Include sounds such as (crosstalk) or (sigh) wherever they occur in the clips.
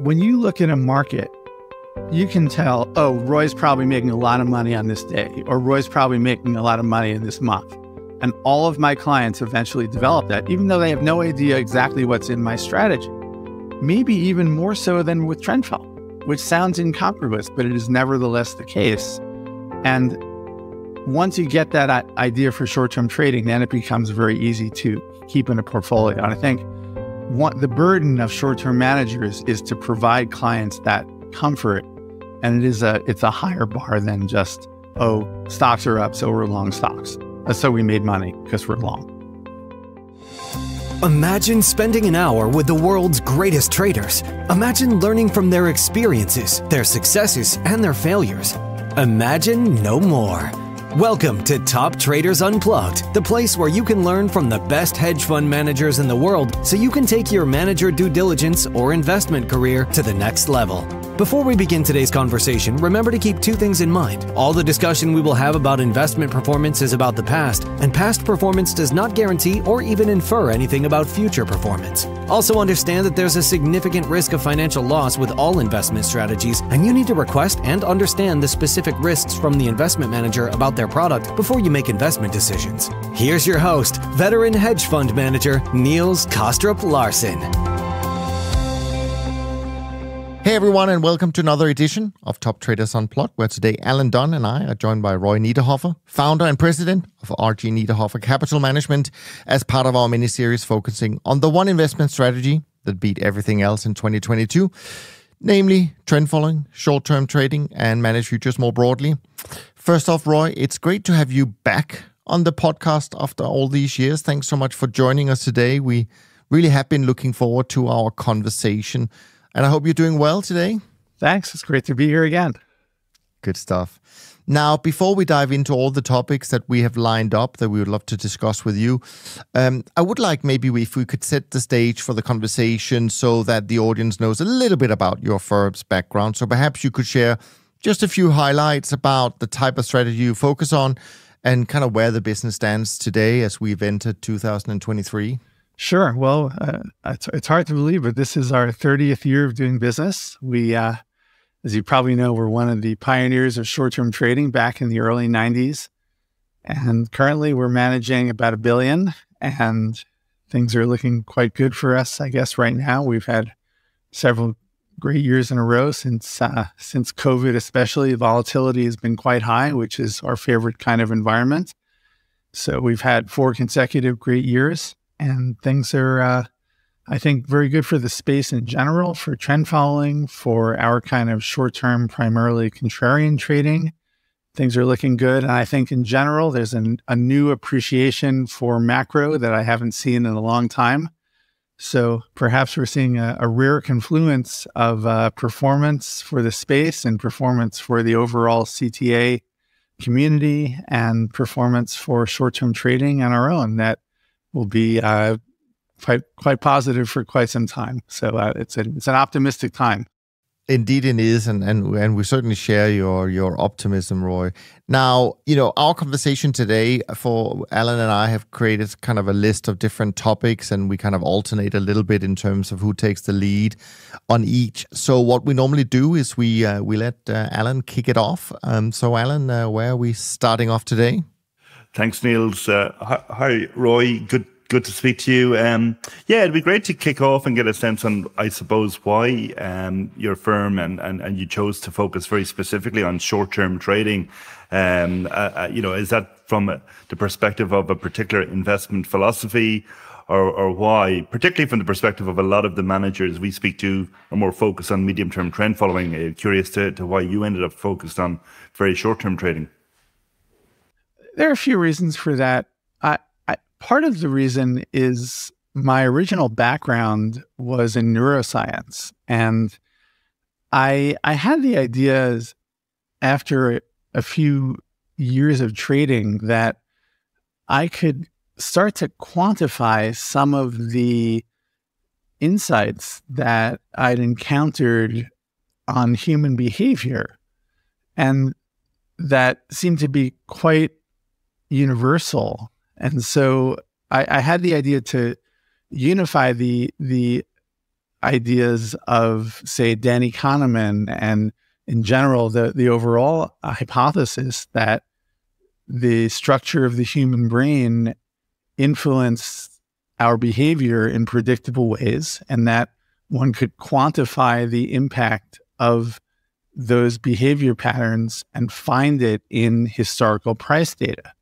when you look at a market, you can tell, oh, Roy's probably making a lot of money on this day, or Roy's probably making a lot of money in this month. And all of my clients eventually develop that, even though they have no idea exactly what's in my strategy. Maybe even more so than with Trendfall, which sounds incongruous, but it is nevertheless the case. And once you get that idea for short term trading, then it becomes very easy to keep in a portfolio. And I think one, the burden of short term managers is to provide clients that comfort. And it is a it's a higher bar than just, oh, stocks are up, so we're long stocks. Uh, so we made money because we're long. Imagine spending an hour with the world's greatest traders. Imagine learning from their experiences, their successes, and their failures. Imagine no more. Welcome to Top Traders Unplugged, the place where you can learn from the best hedge fund managers in the world so you can take your manager due diligence or investment career to the next level. Before we begin today's conversation, remember to keep two things in mind. All the discussion we will have about investment performance is about the past, and past performance does not guarantee or even infer anything about future performance. Also, understand that there's a significant risk of financial loss with all investment strategies, and you need to request and understand the specific risks from the investment manager about their product before you make investment decisions. Here's your host, veteran hedge fund manager Niels Kaastrup Larsen. Hey everyone, and welcome to another edition of Top Traders Unplugged, where today Alan Dunne and I are joined by Roy Niederhoffer, founder and president of RG Niederhoffer Capital Management, as part of our mini series focusing on the one investment strategy that beat everything else in 2022, namely trend following, short term trading, and managed futures more broadly. First off, Roy, it's great to have you back on the podcast after all these years. Thanks so much for joining us today. We really have been looking forward to our conversation and I hope you're doing well today. Thanks. It's great to be here again. Good stuff. Now, before we dive into all the topics that we have lined up that we would love to discuss with you, um, I would like maybe if we could set the stage for the conversation so that the audience knows a little bit about your firm's background. So perhaps you could share just a few highlights about the type of strategy you focus on and kind of where the business stands today as we've entered 2023. Sure. Well, uh, it's, it's hard to believe, but this is our 30th year of doing business. We, uh, as you probably know, we're one of the pioneers of short term trading back in the early 90s. And currently we're managing about a billion, and things are looking quite good for us, I guess, right now. We've had several great years in a row since uh, since COVID, especially volatility has been quite high, which is our favorite kind of environment. So we've had four consecutive great years and things are, uh, I think, very good for the space in general, for trend following, for our kind of short term, primarily contrarian trading. Things are looking good. And I think in general, there's an, a new appreciation for macro that I haven't seen in a long time. So perhaps we're seeing a, a rare confluence of uh, performance for the space and performance for the overall CTA community and performance for short term trading on our own that will be uh, quite quite positive for quite some time. So uh, it's a, it's an optimistic time. Indeed, it is, and, and and we certainly share your your optimism, Roy. Now, you know, our conversation today for Alan and I have created kind of a list of different topics, and we kind of alternate a little bit in terms of who takes the lead on each. So, what we normally do is we uh, we let uh, Alan kick it off. Um, so, Alan, uh, where are we starting off today? Thanks, Niels. Uh, hi, Roy. Good good to speak to you. Um, yeah, it'd be great to kick off and get a sense on, I suppose, why um, your firm and, and, and you chose to focus very specifically on short term trading. Um, uh, uh, you know, is that from a, the perspective of a particular investment philosophy? Or, or why, particularly from the perspective of a lot of the managers we speak to, are more focused on medium term trend following. Uh, curious to, to why you ended up focused on very short term trading. There are a few reasons for that. I, I, part of the reason is my original background was in neuroscience, and I I had the ideas after a few years of trading that I could start to quantify some of the insights that I'd encountered on human behavior and that seemed to be quite universal. And so I, I had the idea to unify the the ideas of, say, Danny Kahneman and in general, the, the overall uh, hypothesis that the structure of the human brain influence our behavior in predictable ways, and that one could quantify the impact of those behavior patterns and find it in historical price data.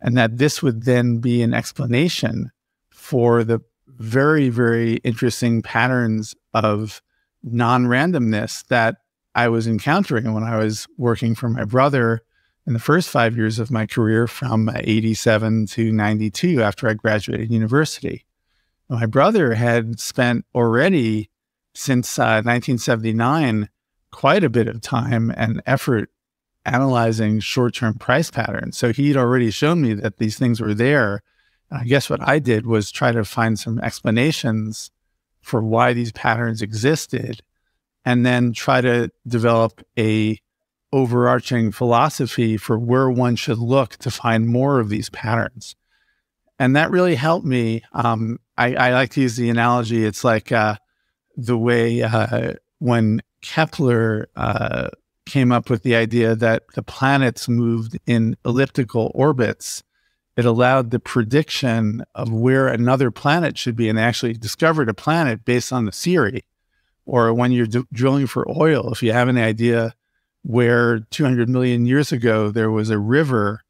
And that this would then be an explanation for the very, very interesting patterns of non randomness that I was encountering when I was working for my brother in the first five years of my career from 87 to 92 after I graduated university. My brother had spent already since uh, 1979 quite a bit of time and effort analyzing short term price patterns. So he'd already shown me that these things were there. And I guess what I did was try to find some explanations for why these patterns existed and then try to develop a overarching philosophy for where one should look to find more of these patterns. And that really helped me. Um, I, I, like to use the analogy. It's like uh, the way uh, when Kepler uh, came up with the idea that the planets moved in elliptical orbits, it allowed the prediction of where another planet should be. And actually discovered a planet based on the theory. Or when you're d- drilling for oil, if you have an idea where 200 million years ago there was a river,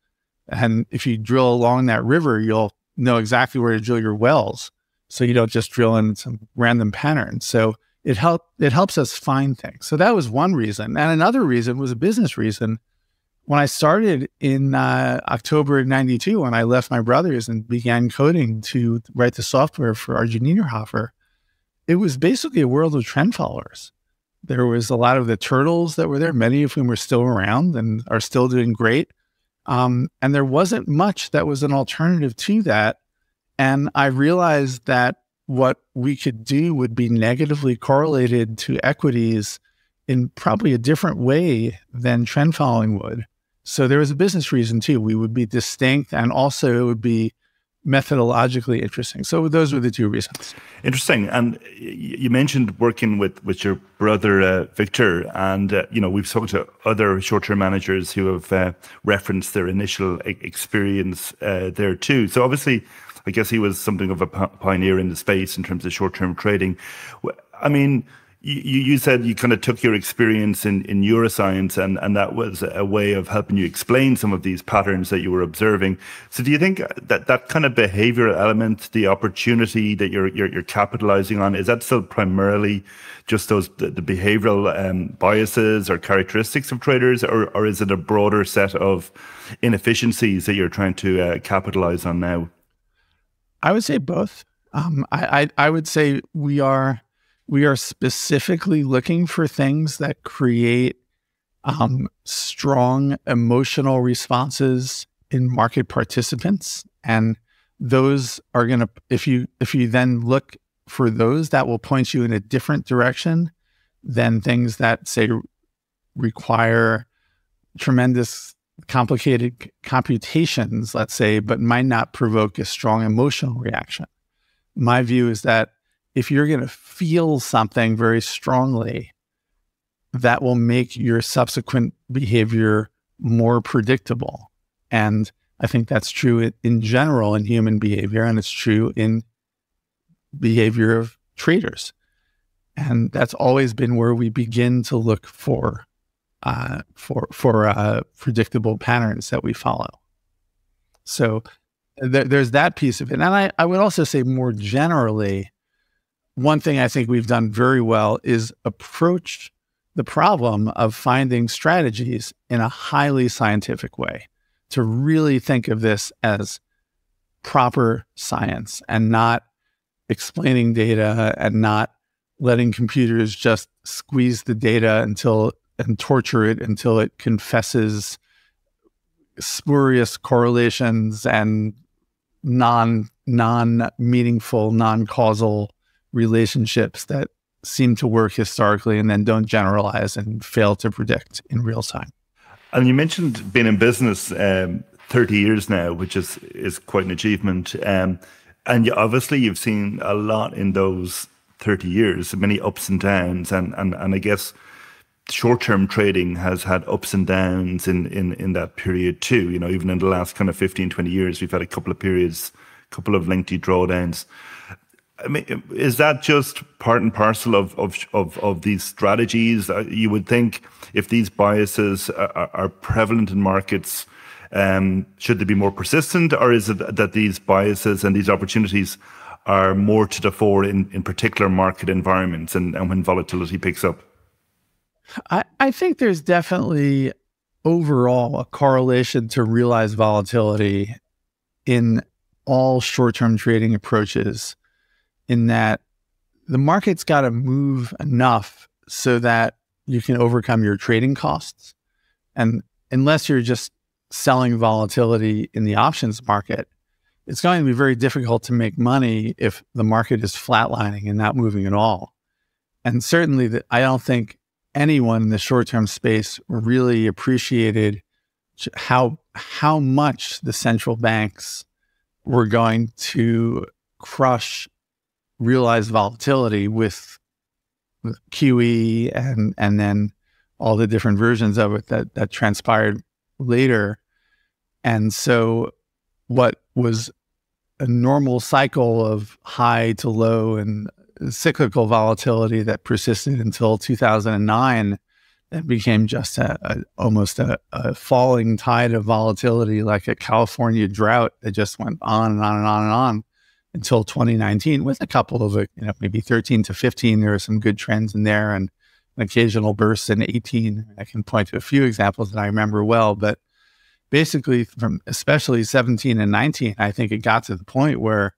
and if you drill along that river, you'll know exactly where to drill your wells. So you don't just drill in some random pattern. So it help it helps us find things. So that was one reason, and another reason was a business reason. When I started in uh, October '92, when I left my brothers and began coding to write the software for RG Niederhoffer, it was basically a world of trend followers. There was a lot of the turtles that were there, many of whom are still around and are still doing great. Um, and there wasn't much that was an alternative to that. And I realized that what we could do would be negatively correlated to equities in probably a different way than trend following would. So there was a business reason too. We would be distinct and also it would be methodologically interesting. So those were the two reasons. Interesting. And you mentioned working with, with your brother, uh, Victor, and, uh, you know, we've spoken to other short-term managers who have uh, referenced their initial experience uh, there too. So obviously I guess he was something of a pioneer in the space in terms of short term trading. I mean, you, you said you kind of took your experience in, in neuroscience and, and that was a way of helping you explain some of these patterns that you were observing. So do you think that that kind of behavioral element, the opportunity that you're, you're, you're capitalizing on, is that still primarily just those the, the behavioral um, biases or characteristics of traders or, or is it a broader set of inefficiencies that you're trying to uh, capitalize on now? I would say both. Um, I, I, I would say we are we are specifically looking for things that create um, strong emotional responses in market participants, and those are going to if you if you then look for those that will point you in a different direction than things that say require tremendous complicated computations, let's say, but might not provoke a strong emotional reaction. My view is that if you're going to feel something very strongly, that will make your subsequent behavior more predictable. And I think that's true in general in human behavior, and it's true in behavior of traders. And that's always been where we begin to look for uh, for for uh, predictable patterns that we follow. So th- there's that piece of it, and I, I would also say more generally, one thing I think we've done very well is approach the problem of finding strategies in a highly scientific way. To really think of this as proper science and not explaining data and not letting computers just squeeze the data until and torture it until it confesses spurious correlations and non non meaningful, non causal relationships that seem to work historically and then don't generalize and fail to predict in real time. And you mentioned being in business um, 30 years now, which is is quite an achievement. Um, and you, obviously, you've seen a lot in those 30 years, many ups and downs. And, and, and I guess short term trading has had ups and downs in, in, in that period too. You know, even in the last kind of 15, 20 years, we've had a couple of periods, a couple of lengthy drawdowns. I mean, is that just part and parcel of of of, of these strategies? Uh, you would think if these biases are, are prevalent in markets, um, should they be more persistent, or is it that these biases and these opportunities are more to the fore in, in particular market environments and, and when volatility picks up? I, I think there's definitely overall a correlation to realized volatility in all short term trading approaches, in that the market's got to move enough so that you can overcome your trading costs. And unless you're just selling volatility in the options market, it's going to be very difficult to make money if the market is flatlining and not moving at all. And certainly, the, I don't think anyone in the short-term space really appreciated how how much the central banks were going to crush realized volatility with, with QE and and then all the different versions of it that that transpired later. And so what was a normal cycle of high to low and cyclical volatility that persisted until 2009 it became just a, a almost a, a, falling tide of volatility like a california drought that just went on and on and on and on until 2019 with a couple of you know maybe 13 to 15 there are some good trends in there and an occasional burst in 18 i can point to a few examples that i remember well but basically from especially 17 and 19 i think it got to the point where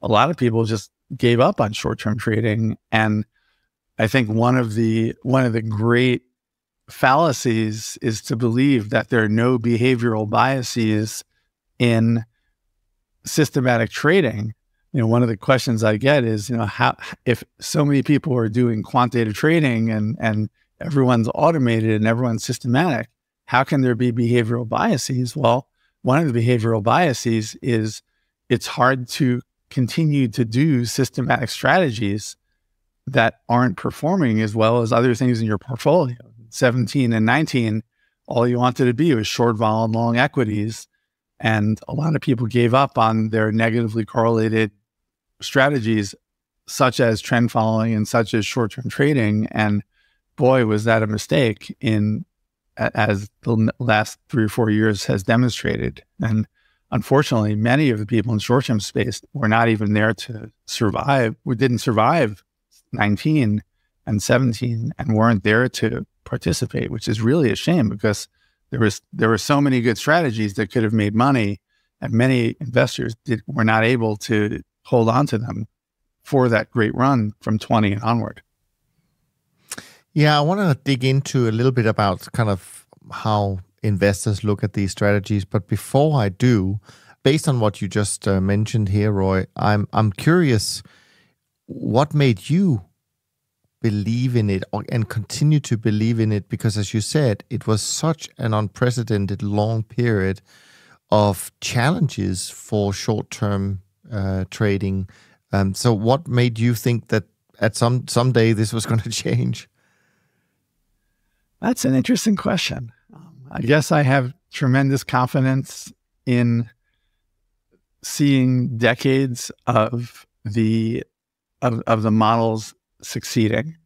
a lot of people just gave up on short-term trading and i think one of the one of the great fallacies is to believe that there are no behavioral biases in systematic trading you know one of the questions i get is you know how if so many people are doing quantitative trading and and everyone's automated and everyone's systematic how can there be behavioral biases? Well, one of the behavioral biases is it's hard to continue to do systematic strategies that aren't performing as well as other things in your portfolio. 17 and 19, all you wanted to be was short vol and long equities. And a lot of people gave up on their negatively correlated strategies, such as trend following and such as short term trading. And boy, was that a mistake in as the last three or four years has demonstrated. And unfortunately, many of the people in short term space were not even there to survive, we didn't survive 19 and 17 and weren't there to participate, which is really a shame because there was there were so many good strategies that could have made money and many investors did, were not able to hold on to them for that great run from 20 and onward. Yeah, I want to dig into a little bit about kind of how investors look at these strategies. But before I do, based on what you just uh, mentioned here, Roy, I'm I'm curious, what made you believe in it and continue to believe in it? Because as you said, it was such an unprecedented long period of challenges for short-term uh, trading. Um, so, what made you think that at some someday this was (laughs) going to change? That's an interesting question. I guess I have tremendous confidence in seeing decades of the of, of the models succeeding.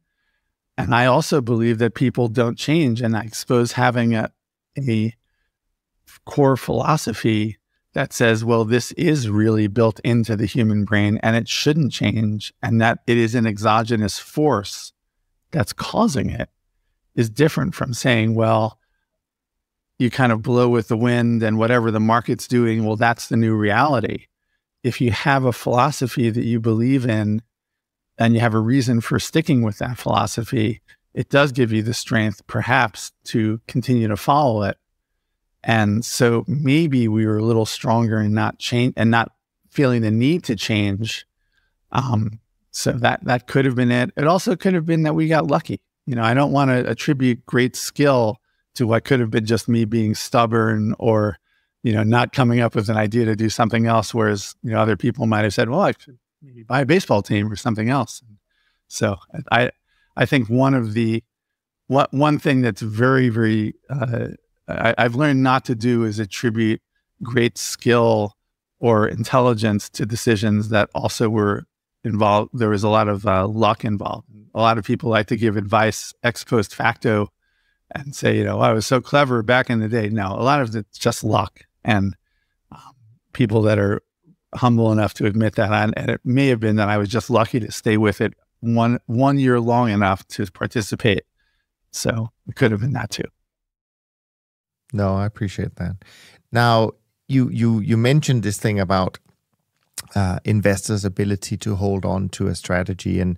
And I also believe that people don't change. And I suppose having a, a core philosophy that says, well, this is really built into the human brain and it shouldn't change, and that it is an exogenous force that's causing it is different from saying, well, you kind of blow with the wind and whatever the market's doing, well, that's the new reality. If you have a philosophy that you believe in and you have a reason for sticking with that philosophy, it does give you the strength, perhaps, to continue to follow it. And so maybe we were a little stronger and not change and not feeling the need to change. Um, so that that could have been it. It also could have been that we got lucky. You know, I don't want to attribute great skill to what could have been just me being stubborn or, you know, not coming up with an idea to do something else. Whereas, you know, other people might have said, well, I should maybe buy a baseball team or something else. So I I think one of the what one thing that's very very uh, I, I've learned not to do is attribute great skill or intelligence to decisions that also were involved. There was a lot of uh, luck involved. A lot of people like to give advice ex post facto and say, you know, I was so clever back in the day. Now, a lot of it's just luck and um, people that are humble enough to admit that. And, and it may have been that I was just lucky to stay with it one one year long enough to participate. So it could have been that too. No, I appreciate that. Now you you you mentioned this thing about uh, investors' ability to hold on to a strategy, and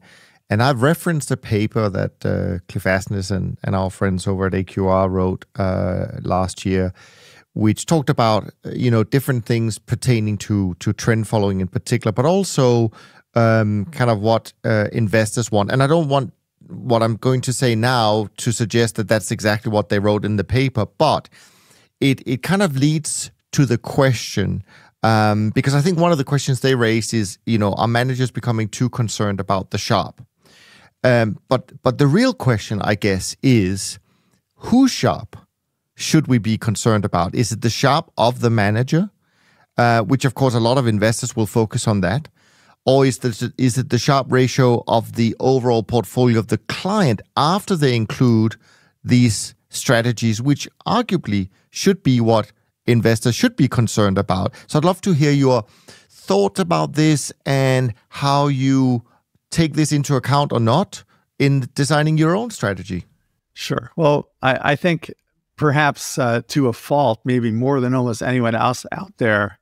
and I've referenced a paper that uh, Cliff Asness and, and our friends over at AQR wrote uh, last year, which talked about you know different things pertaining to to trend following in particular, but also um, kind of what uh, investors want. And I don't want what I'm going to say now to suggest that that's exactly what they wrote in the paper, but it it kind of leads to the question um, because I think one of the questions they raised is, you know, are managers becoming too concerned about the Sharpe? Um, but but the real question, I guess, is whose Sharpe should we be concerned about? Is it the Sharpe of the manager, uh, which of course a lot of investors will focus on that, or is the, is it the Sharpe ratio of the overall portfolio of the client after they include these strategies, which arguably should be what investors should be concerned about. So I'd love to hear your thoughts about this and how you take this into account or not in designing your own strategy. Sure. Well, I, I think perhaps uh, to a fault, maybe more than almost anyone else out there,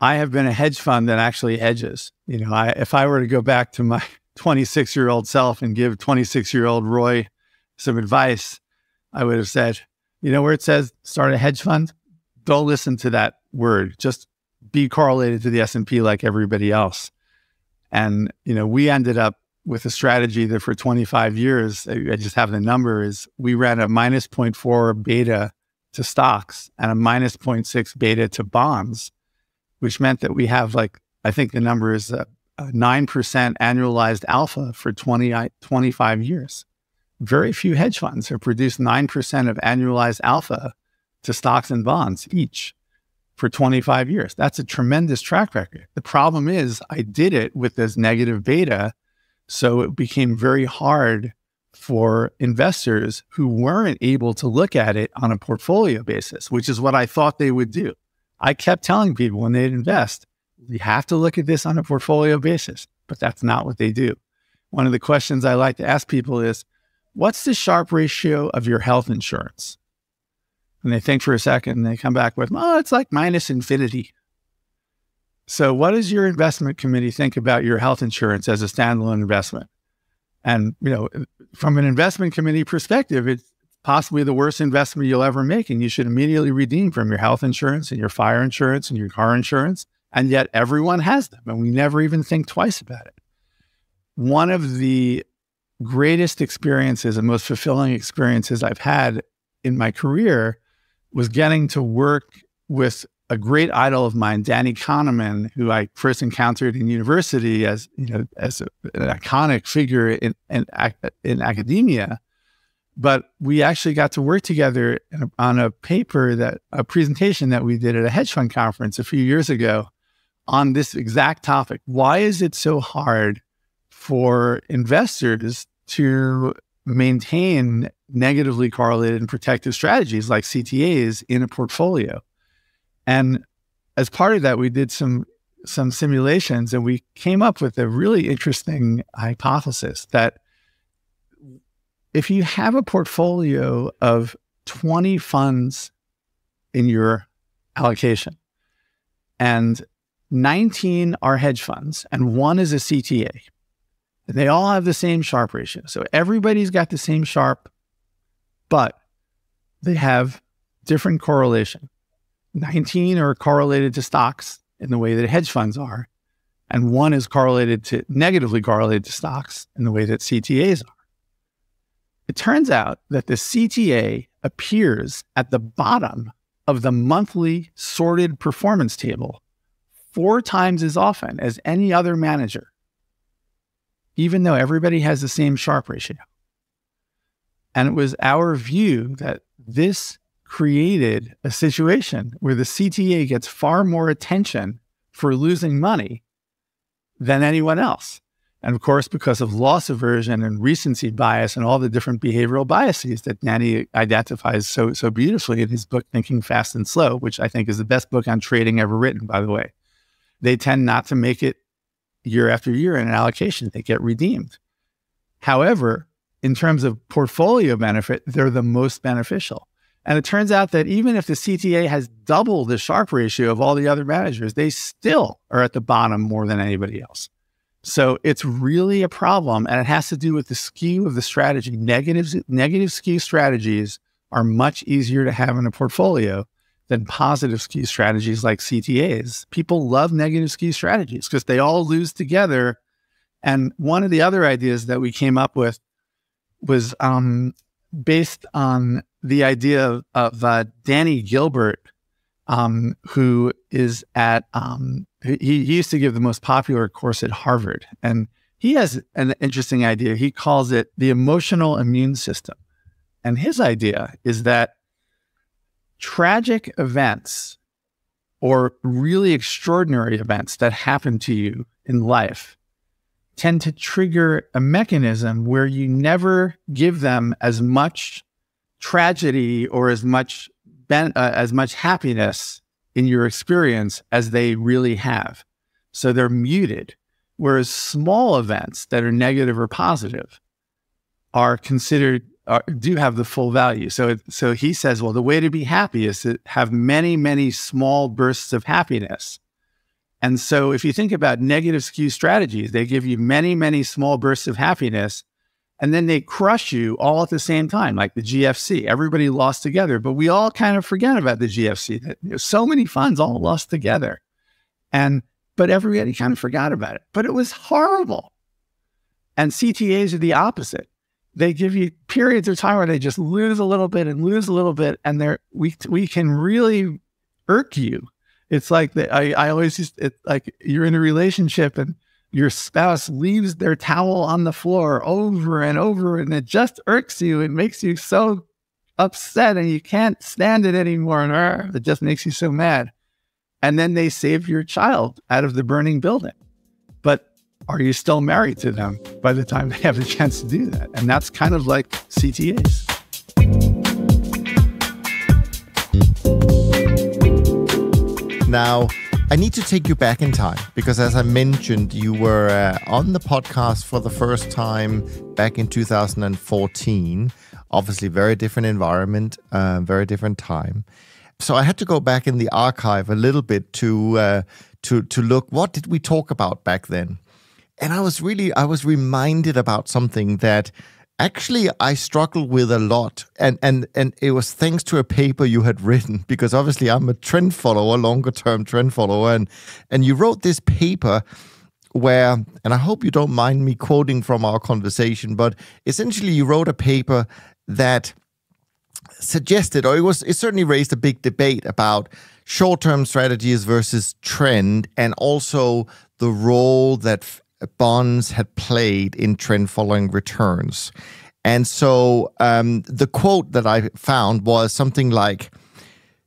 I have been a hedge fund that actually hedges. You know, I, if I were to go back to my (laughs) 26 year old self and give 26 year old Roy some advice, I would have said, you know, where it says start a hedge fund, don't listen to that word. Just be correlated to the S&P like everybody else. And, you know, we ended up with a strategy that for 25 years, I just have the number is we ran a minus 0.4 beta to stocks and a minus 0.6 beta to bonds, which meant that we have like, I think the number is a, a 9% annualized alpha for 20, uh, 25 years. Very few hedge funds have produced 9% of annualized alpha to stocks and bonds each for 25 years. That's a tremendous track record. The problem is, I did it with this negative beta. So it became very hard for investors who weren't able to look at it on a portfolio basis, which is what I thought they would do. I kept telling people when they'd invest, you have to look at this on a portfolio basis, but that's not what they do. One of the questions I like to ask people is, what's the Sharpe ratio of your health insurance? And they think for a second and they come back with, oh, it's like minus infinity. So, what does your investment committee think about your health insurance as a standalone investment? And, you know, from an investment committee perspective, it's possibly the worst investment you'll ever make. And you should immediately redeem from your health insurance and your fire insurance and your car insurance. And yet everyone has them. And we never even think twice about it. One of the greatest experiences and most fulfilling experiences I've had in my career was getting to work with a great idol of mine, Danny Kahneman, who I first encountered in university as you know as a, an iconic figure in, in, in academia. But we actually got to work together on a paper that a presentation that we did at a hedge fund conference a few years ago on this exact topic. Why is it so hard for investors to maintain negatively correlated and protective strategies like CTAs in a portfolio. And as part of that, we did some some simulations and we came up with a really interesting hypothesis that if you have a portfolio of 20 funds in your allocation and 19 are hedge funds and one is a CTA, they all have the same Sharpe ratio. So everybody's got the same Sharpe, but they have different correlation. 19 are correlated to stocks in the way that hedge funds are, and one is correlated to negatively correlated to stocks in the way that CTAs are. It turns out that the CTA appears at the bottom of the monthly sorted performance table four times as often as any other manager even though everybody has the same Sharpe ratio. And it was our view that this created a situation where the CTA gets far more attention for losing money than anyone else. And of course, because of loss aversion and recency bias and all the different behavioral biases that Danny identifies so, so beautifully in his book, Thinking Fast and Slow, which I think is the best book on trading ever written, by the way, they tend not to make it year after year in an allocation. They get redeemed. However, in terms of portfolio benefit, they're the most beneficial. And it turns out that even if the CTA has double the Sharpe ratio of all the other managers, they still are at the bottom more than anybody else. So it's really a problem. And it has to do with the skew of the strategy. Negative, negative skew strategies are much easier to have in a portfolio than positive skew strategies like CTAs. People love negative skew strategies because they all lose together. And one of the other ideas that we came up with was um, based on the idea of, uh, Danny Gilbert, um, who is at, um, he, he used to give the most popular course at Harvard. And he has an interesting idea. He calls it the emotional immune system. And his idea is that tragic events or really extraordinary events that happen to you in life tend to trigger a mechanism where you never give them as much tragedy or as much ben- uh, as much happiness in your experience as they really have. So they're muted. Whereas small events that are negative or positive are considered are, do have the full value. So so he says, well, the way to be happy is to have many many small bursts of happiness. And so if you think about negative skew strategies, they give you many many small bursts of happiness and then they crush you all at the same time, like the GFC. Everybody lost together, but we all kind of forget about the GFC. That so many funds all lost together, and but everybody kind of forgot about it. But it was horrible. And CTAs are the opposite. They give you periods of time where they just lose a little bit and lose a little bit, and they're we we can really irk you. It's like the, I I always just like you're in a relationship and your spouse leaves their towel on the floor over and over, and it just irks you. It makes you so upset and you can't stand it anymore. And it just makes you so mad. And then they save your child out of the burning building. But are you still married to them by the time they have the chance to do that? And that's kind of like CTAs. Now, I need to take you back in time because, as I mentioned, you were uh, on the podcast for the first time back in 2014. Obviously, very different environment, uh, very different time. So I had to go back in the archive a little bit to uh, to to look what did we talk about back then, and I was really I was reminded about something that actually I struggled with a lot, and and and it was thanks to a paper you had written because obviously I'm a trend follower, longer term trend follower, and and you wrote this paper where, and I hope you don't mind me quoting from our conversation, but essentially you wrote a paper that suggested, or it was it certainly raised a big debate about short-term strategies versus trend, and also the role that bonds had played in trend following returns. And so um, the quote that I found was something like,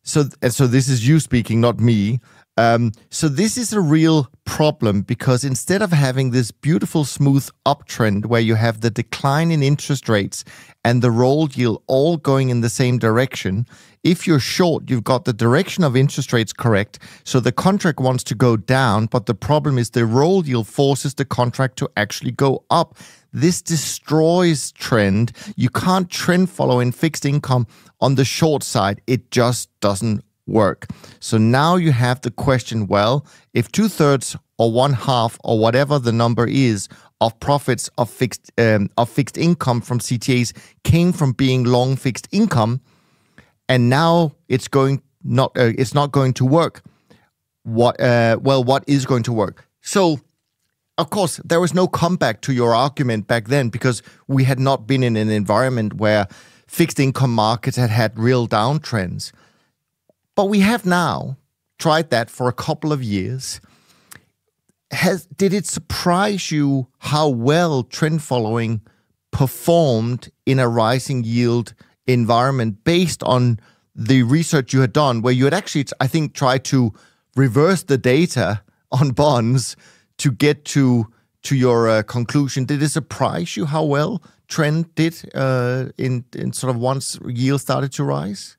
so, and so this is you speaking, not me. Um, so this is a real problem because instead of having this beautiful smooth uptrend where you have the decline in interest rates and the roll yield all going in the same direction, if you're short, you've got the direction of interest rates correct. So the contract wants to go down, but the problem is the roll yield forces the contract to actually go up. This destroys trend. You can't trend follow in fixed income on the short side. It just doesn't work. So now you have the question well, if two thirds or one half or whatever the number is of profits of fixed um, of fixed income from CTAs came from being long fixed income, and now it's going not uh, it's not going to work. What uh, well, what is going to work? So. Of course, there was no comeback to your argument back then because we had not been in an environment where fixed income markets had had real downtrends. But we have now tried that for a couple of years. has did it surprise you how well trend following performed in a rising yield environment based on the research you had done, where you had actually, I think, tried to reverse the data (laughs) on bonds to get to to your uh, conclusion. Did it surprise you how well trend did uh, in in sort of once yield started to rise?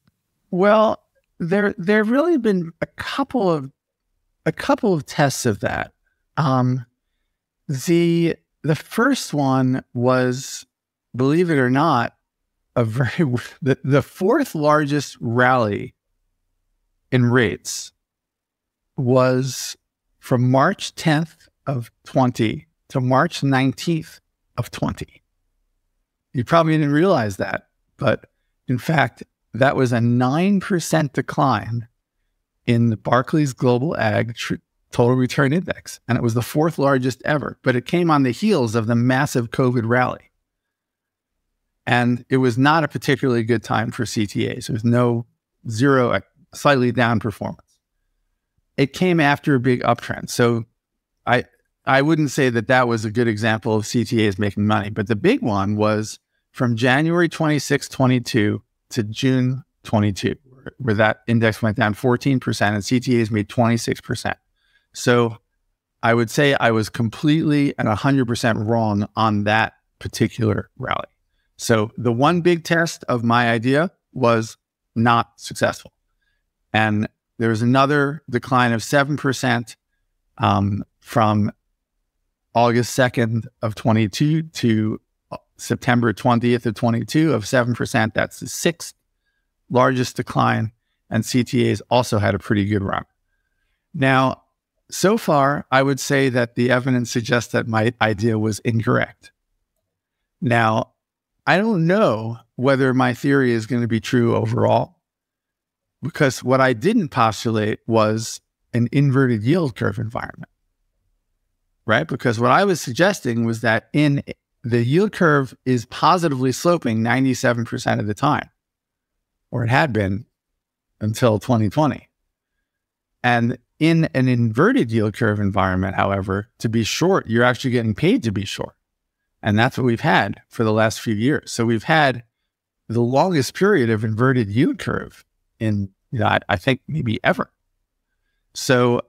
Well, there there have really been a couple of a couple of tests of that. Um, the the first one was, believe it or not, a very (laughs) the, the fourth largest rally in rates was from March 10th of 20 to March 19th of 20. You probably didn't realize that, but in fact, that was a 9% decline in the Barclays Global Ag Total Return Index. And it was the fourth largest ever, but it came on the heels of the massive COVID rally. And it was not a particularly good time for CTAs. There was no zero, uh, slightly down performance. It came after a big uptrend. So I, I wouldn't say that that was a good example of CTAs making money, but the big one was from January 26, 22 to June 22, where that index went down 14% and CTAs made 26%. So I would say I was completely and 100% wrong on that particular rally. So the one big test of my idea was not successful. And there was another decline of 7% um, from August 2nd of 22 to September 20th of 22 of 7%. That's the sixth largest decline. And CTAs also had a pretty good run. Now, so far, I would say that the evidence suggests that my idea was incorrect. Now, I don't know whether my theory is going to be true overall, because what I didn't postulate was an inverted yield curve environment, right? Because what I was suggesting was that in the yield curve is positively sloping 97% of the time, or it had been until 2020. And in an inverted yield curve environment, however, to be short, you're actually getting paid to be short. And that's what we've had for the last few years. So we've had the longest period of inverted yield curve in, you know, I, I think maybe ever. So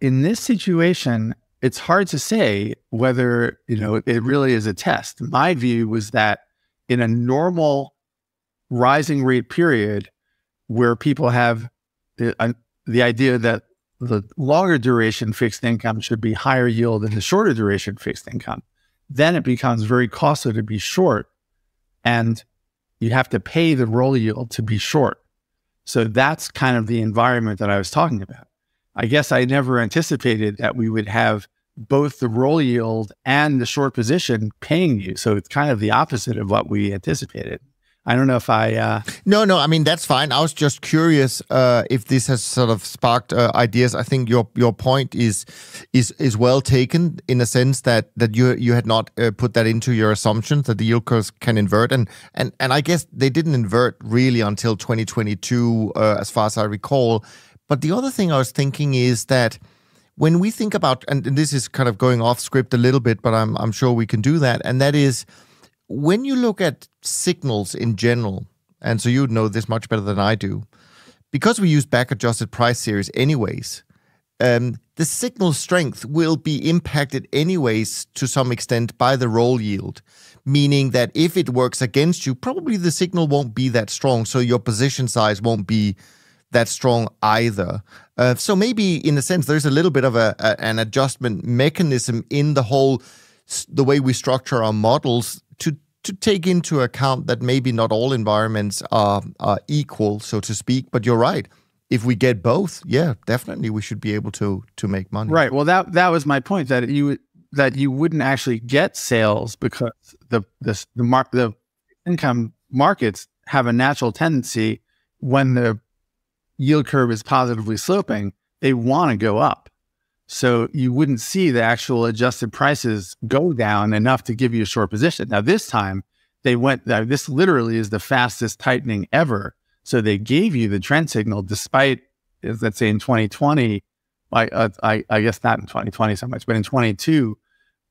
in this situation, it's hard to say whether, you know, it really is a test. My view was that in a normal rising rate period where people have the, uh, the idea that the longer duration fixed income should be higher yield than the shorter duration fixed income, then it becomes very costly to be short. And you have to pay the roll yield to be short. So that's kind of the environment that I was talking about. I guess I never anticipated that we would have both the roll yield and the short position paying you. So it's kind of the opposite of what we anticipated. I don't know if I. Uh... No, no. I mean that's fine. I was just curious uh, if this has sort of sparked uh, ideas. I think your your point is is is well taken in a sense that that you you had not uh, put that into your assumptions that the yield curves can invert and and and I guess they didn't invert really until 2022, uh, as far as I recall. But the other thing I was thinking is that when we think about and, this is kind of going off script a little bit, but I'm I'm sure we can do that, and that is when you look at signals in general, and so you know this much better than I do, because we use back adjusted price series anyways, um, the signal strength will be impacted anyways to some extent by the roll yield, meaning that if it works against you, probably the signal won't be that strong. So your position size won't be that strong either. Uh, so maybe in a sense, there's a little bit of a, a, an adjustment mechanism in the whole the way we structure our models to to take into account that maybe not all environments are, are equal, so to speak. But you're right. If we get both, yeah, definitely we should be able to to make money. Right. Well, that that was my point that you that you wouldn't actually get sells because the the the mark the income markets have a natural tendency when the yield curve is positively sloping, they want to go up. So you wouldn't see the actual adjusted prices go down enough to give you a short position. Now, this time they went, this literally is the fastest tightening ever. So they gave you the trend signal despite, let's say in 2020, I, uh, I, I guess not in 2020 so much, but in 22,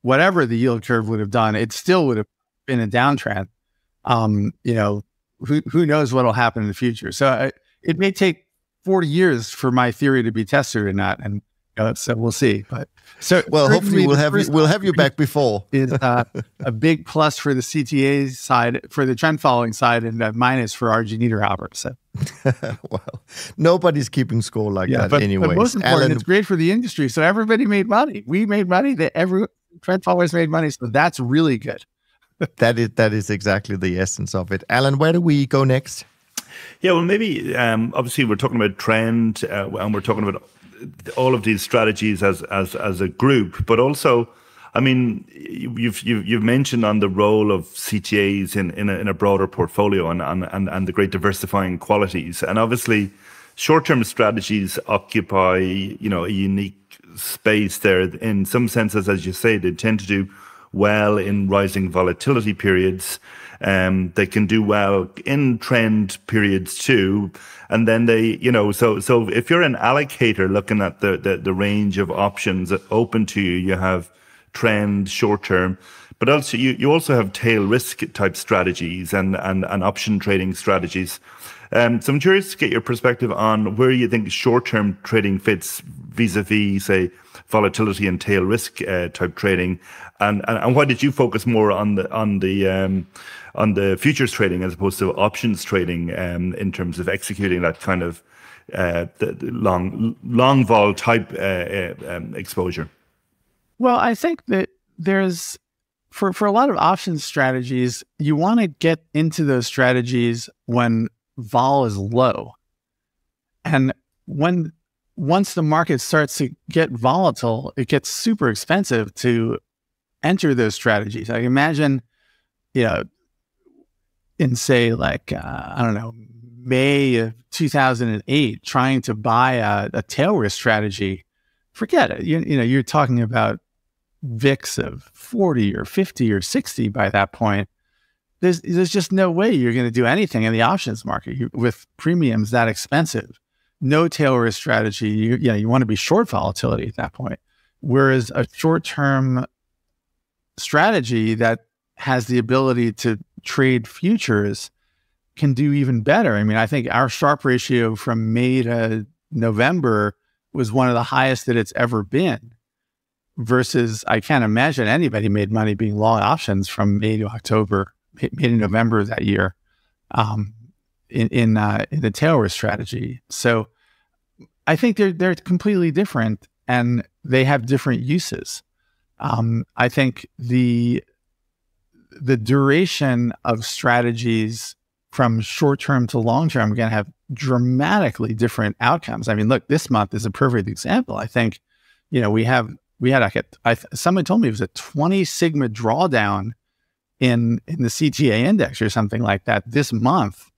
whatever the yield curve would have done, it still would have been a downtrend. Um, you know, who, who knows what will happen in the future? So I, it may take 40 years for my theory to be tested or not. And uh, so we'll see. But so well, hopefully we'll have you, we'll have you back before. is uh, (laughs) a big plus for the CTA side, for the trend following side, and a minus for RG Niederhoffer. So. (laughs) well, nobody's keeping score like yeah, that anyway. But most important, Alan, it's great for the industry. So everybody made money. We made money. That every trend followers made money. So that's really good. that is that is exactly the essence of it. Alan, where do we go next? Yeah, well, maybe um, obviously we're talking about trend, uh, and we're talking about all of these strategies as as as a group, but also, I mean, you've you've, you've mentioned on the role of CTAs in in a, in a broader portfolio and, and and the great diversifying qualities, and obviously, short term strategies occupy you know a unique space there in some senses, as you say, they tend to do well in rising volatility periods. Um, they can do well in trend periods too. And then they, you know, so so if you're an allocator looking at the the, the range of options open to you, you have trend, short term, but also you, you also have tail risk type strategies and and, and option trading strategies. Um, so I'm curious to get your perspective on where you think short term trading fits vis-a-vis, say, volatility and tail risk uh, type trading, and, and, and why did you focus more on the on the um, on the futures trading as opposed to options trading um, in terms of executing that kind of uh, the, long long vol type uh, uh, um, exposure? Well, I think that there's for for a lot of options strategies, you want to get into those strategies when vol is low, and when once the market starts to get volatile, it gets super expensive to enter those strategies. I imagine, you know, in say like uh, I don't know May of 2008, trying to buy a, a tail risk strategy, forget it. You, you know, you're talking about VIX of 40 or 50 or 60 by that point. There's there's just no way you're going to do anything in the options market with premiums that expensive. No tail risk strategy. You, you know, you want to be short volatility at that point. Whereas a short term strategy that has the ability to trade futures can do even better. I mean, I think our Sharpe ratio from May to November was one of the highest that it's ever been. Versus, I can't imagine anybody made money being long options from May to October, May to November of that year, um, in in, uh, in the tail risk strategy. So, I think they're they're completely different, and they have different uses. Um, I think the the duration of strategies from short term to long term are going to have dramatically different outcomes. I mean, look, this month is a perfect example. I think, you know, we have we had like a, I, someone told me it was a 20 sigma drawdown in in the CTA index or something like that this month.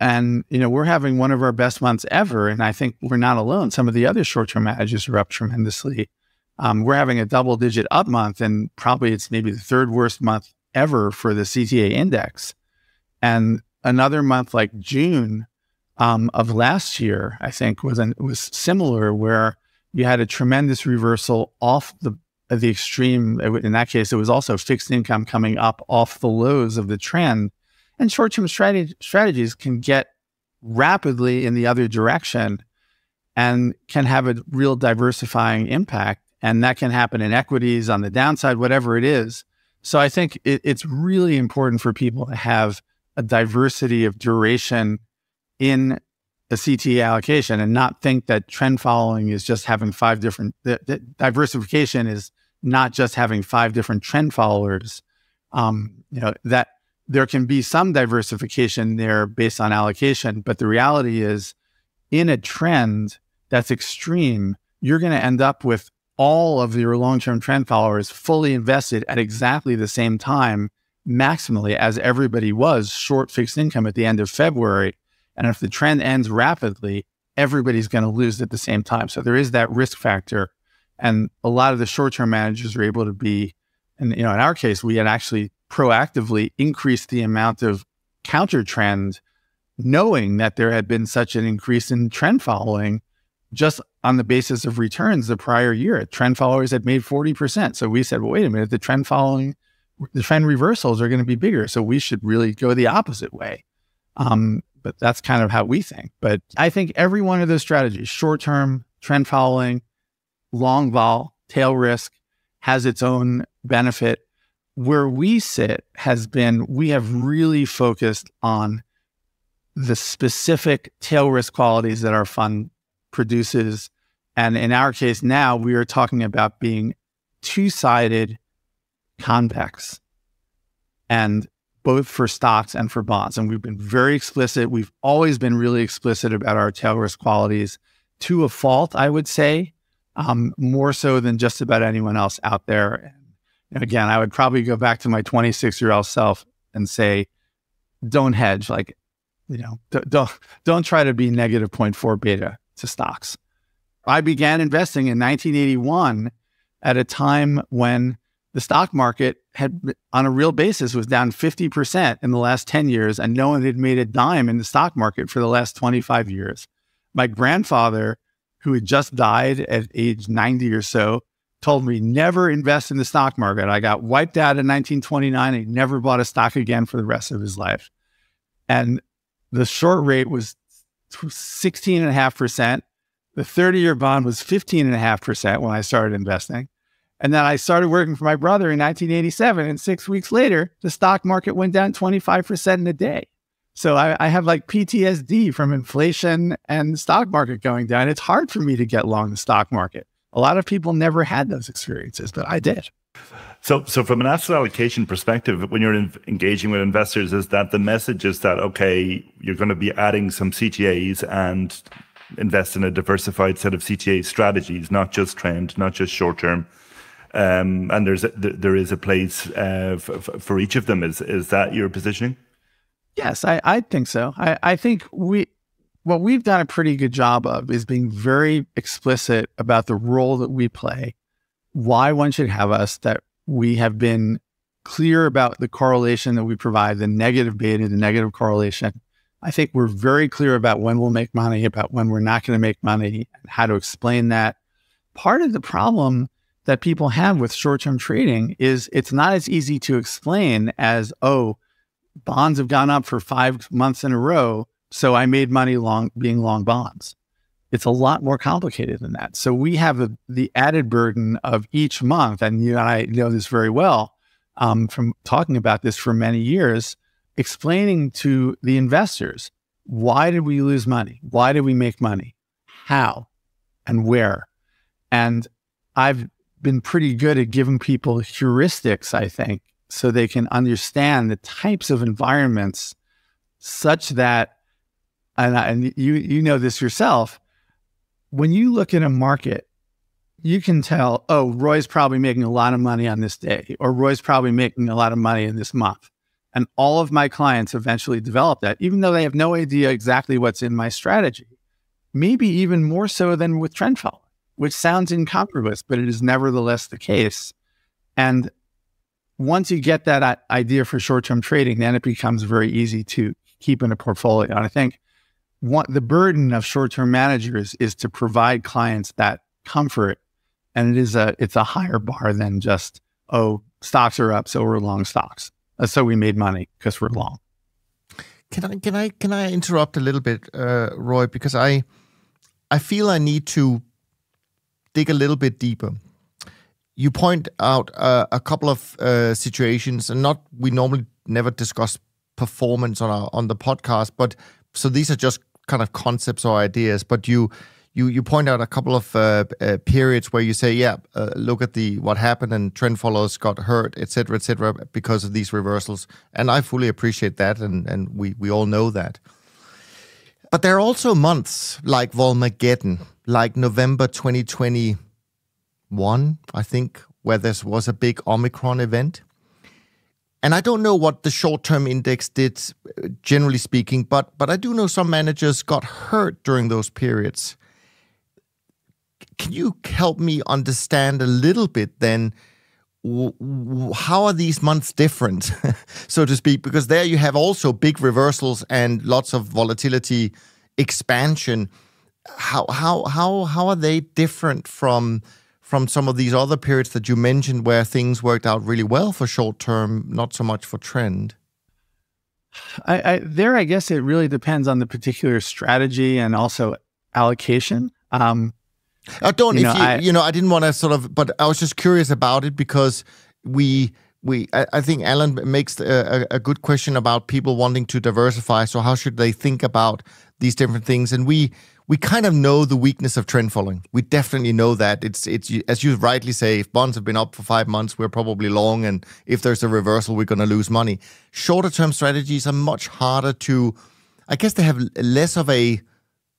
And you know, we're having one of our best months ever. And I think we're not alone. Some of the other short-term managers are up tremendously. Um, we're having a double-digit up month, and probably it's maybe the third worst month ever for the CTA index. And another month like June um, of last year, I think was an, was similar, where you had a tremendous reversal off the the extreme. In that case, it was also fixed income coming up off the lows of the trend, and short term strategies can get rapidly in the other direction and can have a real diversifying impact. And that can happen in equities on the downside, whatever it is. So I think it, it's really important for people to have a diversity of duration in a CTA allocation and not think that trend following is just having five different, the, the diversification is not just having five different trend followers. Um, you know, that there can be some diversification there based on allocation, but the reality is in a trend that's extreme, you're going to end up with all of your long term trend followers fully invested at exactly the same time, maximally, as everybody was short fixed income at the end of February. And if the trend ends rapidly, everybody's going to lose at the same time. So there is that risk factor. And a lot of the short term managers are able to be, and you know, in our case, we had actually proactively increased the amount of counter trend, knowing that there had been such an increase in trend following just on the basis of returns the prior year. Trend followers had made 40%. So we said, well, wait a minute, the trend following, the trend reversals are going to be bigger. So we should really go the opposite way. Um, but that's kind of how we think. But I think every one of those strategies, short term, trend following, long vol, tail risk, has its own benefit. Where we sit has been we have really focused on the specific tail risk qualities that our fund produces. And in our case now, we are talking about being two sided convex and both for stocks and for bonds. And we've been very explicit. We've always been really explicit about our tail risk qualities to a fault, I would say, um, more so than just about anyone else out there. And again, I would probably go back to my 26 year old self and say, don't hedge. Like, you know, don't, don't try to be negative 0.4 beta to stocks. I began investing in 1981 at a time when the stock market had, on a real basis, was down 50% in the last 10 years, and no one had made a dime in the stock market for the last 25 years. My grandfather, who had just died at age 90 or so, told me never invest in the stock market. I got wiped out in 1929 and he never bought a stock again for the rest of his life. And the short rate was 16.5%. The 30 year bond was 15.5% when I started investing. And then I started working for my brother in 1987. And six weeks later, the stock market went down 25% in a day. So I, I, have like PTSD from inflation and the stock market going down. It's hard for me to get long the stock market. A lot of people never had those experiences, but I did. So, so from an asset allocation perspective, when you're in, engaging with investors, is that the message is that okay, you're going to be adding some CTAs and invest in a diversified set of CTA strategies, not just trend, not just short term, um, and there's a, there is a place uh, for each of them. Is is that your positioning? Yes, I, I think so. I, I think we what we've done a pretty good job of is being very explicit about the role that we play, why one should have us, that we have been clear about the correlation that we provide, the negative beta, the negative correlation. I think we're very clear about when we'll make money, about when we're not going to make money, and how to explain that. Part of the problem that people have with short term trading is it's not as easy to explain as, oh, bonds have gone up for five months in a row. So I made money long being long bonds. It's a lot more complicated than that. So we have the, the added burden of each month, and you and I know this very well um, from talking about this for many years, explaining to the investors why did we lose money? Why did we make money? How and where? And I've been pretty good at giving people heuristics, I think, so they can understand the types of environments such that, and, and you, you know this yourself, when you look at a market, you can tell, oh, Roy's probably making a lot of money on this day, or Roy's probably making a lot of money in this month. And all of my clients eventually develop that, even though they have no idea exactly what's in my strategy. Maybe even more so than with trend following which sounds incongruous, but it is nevertheless the case. And once you get that idea for short term trading, then it becomes very easy to keep in a portfolio. And I think what the burden of short term managers is to provide clients that comfort. And it is a it's a higher bar than just, oh, stocks are up, so we're long stocks. Uh, so we made money because we're long. Can I can I can I interrupt a little bit, uh, Roy? Because I I feel I need to dig a little bit deeper. You point out uh, a couple of uh, situations, and not we normally never discuss performance on our on the podcast, but so these are just kind of concepts or ideas. But you you you point out a couple of uh, uh, periods where you say, yeah, uh, look at the what happened and trend followers got hurt, etc., etc., because of these reversals, and I fully appreciate that, and and we we all know that. But there are also months like Volmageddon, like November 2021, I think, where there was a big Omicron event. And I don't know what the short-term index did, uh, generally speaking, but but I do know some managers got hurt during those periods. Can you help me understand a little bit then? how are these months different, (laughs) so to speak? Because there you have also big reversals and lots of volatility expansion. how how how how are they different from from some of these other periods that you mentioned where things worked out really well for short term, not so much for trend? I, I, there, I guess it really depends on the particular strategy and also allocation. Um, I don't, you know, if you, I, you know, I didn't want to sort of, but I was just curious about it because we, we, I, I think Alan makes a, a, good question about people wanting to diversify. So how should they think about these different things? And we, we kind of know the weakness of trend following. We definitely know that it's it's as you rightly say. If bonds have been up for five months, we're probably long, and if there's a reversal, we're going to lose money. Shorter term strategies are much harder to. I guess they have less of a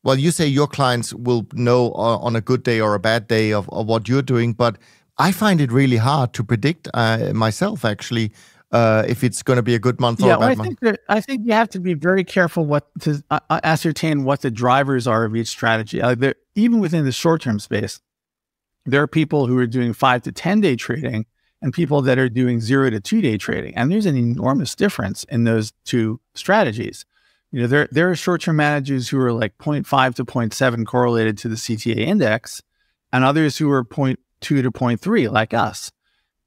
well, you say your clients will know on a good day or a bad day of, of what you're doing, but I find it really hard to predict uh, myself actually uh, if it's going to be a good month yeah, or a bad I month. Think I think you have to be very careful what to uh, uh ascertain what the drivers are of each strategy. Uh, even within the short term space, there are people who are doing five to 10 day trading and people that are doing zero to two day trading. And there's an enormous difference in those two strategies. You know, there, there are short term managers who are like 0.5 to 0.7 correlated to the CTA index, and others who are 0.2 to 0.3, like us.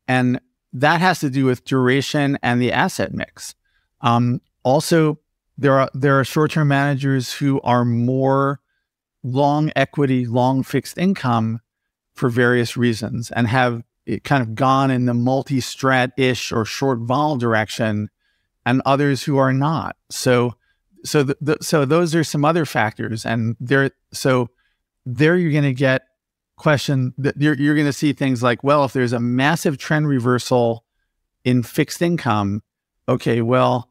And that has to do with duration and the asset mix. Um, also, there are there are short term managers who are more long equity, long fixed income for various reasons, and have kind of gone in the multi strat ish or short vol direction, and others who are not. So so the, the, so those are some other factors, and there so there you're going to get question that you're you're going to see things like well if there's a massive trend reversal in fixed income, okay, well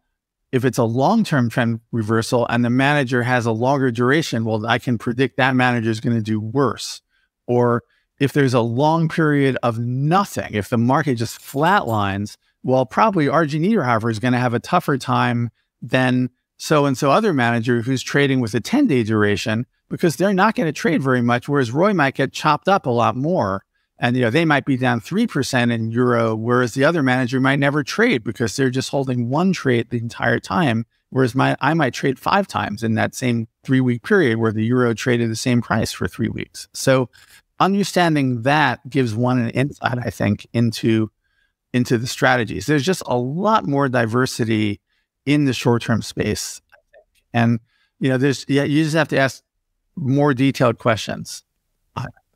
if it's a long-term trend reversal and the manager has a longer duration, well I can predict that manager is going to do worse. Or if there's a long period of nothing, if the market just flatlines, well, probably RG Niederhoffer is going to have a tougher time than so and so other manager who's trading with a 10 day duration because they're not going to trade very much, whereas Roy might get chopped up a lot more. And you know, they might be down 3% in euro, whereas the other manager might never trade because they're just holding one trade the entire time. Whereas my I might trade five times in that same three week period where the euro traded the same price for three weeks. So understanding that gives one an insight, I think, into into the strategies. There's just a lot more diversity in the short term space. And you know, there's yeah, you just have to ask more detailed questions.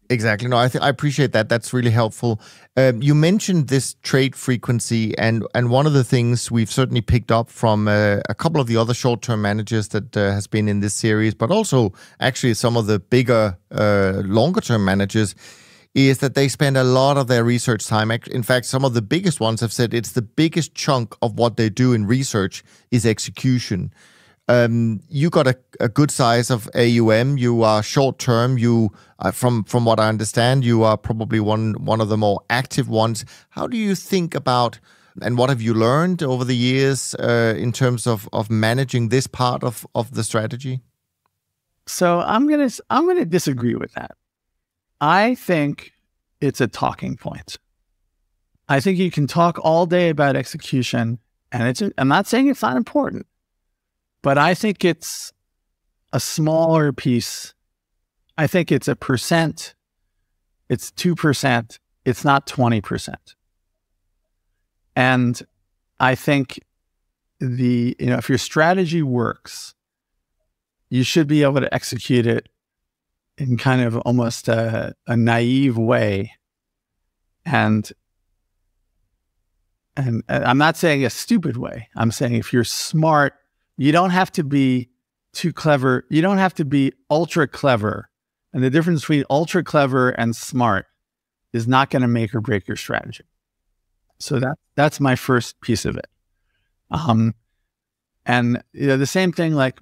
Exactly. No, I th- I appreciate that. That's really helpful. Um, you mentioned this trade frequency, and and one of the things we've certainly picked up from uh, a couple of the other short term managers that uh, has been in this series, but also actually some of the bigger uh, longer term managers is that they spend a lot of their research time. In fact, some of the biggest ones have said it's the biggest chunk of what they do in research is execution. Um, you got a, a, good size of AUM. You are short term. You, uh, from from what I understand, you are probably one one of the more active ones. How do you think about and what have you learned over the years uh, in terms of of managing this part of of the strategy? So I'm gonna I'm gonna disagree with that. I think it's a talking point. I think you can talk all day about execution, and it's, I'm not saying it's not important, but I think it's a smaller piece. I think it's a percent, it's 2%, it's not 20%. And I think the, you know, if your strategy works, you should be able to execute it in kind of almost a, a naive way. And and I'm not saying a stupid way. I'm saying if you're smart, you don't have to be too clever. You don't have to be ultra clever. And the difference between ultra clever and smart is not going to make or break your strategy. So that that's my first piece of it. Um, and you know, the same thing like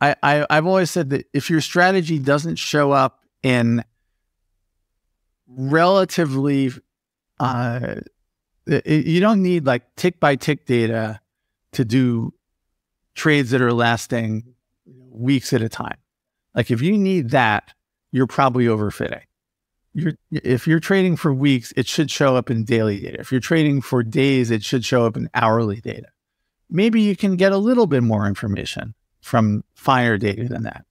I, I I've always said that if your strategy doesn't show up in relatively uh, you don't need like tick by tick data to do trades that are lasting weeks at a time. Like if you need that, you're probably overfitting. You're, if you're trading for weeks, it should show up in daily data. If you're trading for days, it should show up in hourly data. Maybe you can get a little bit more information from finer data than that.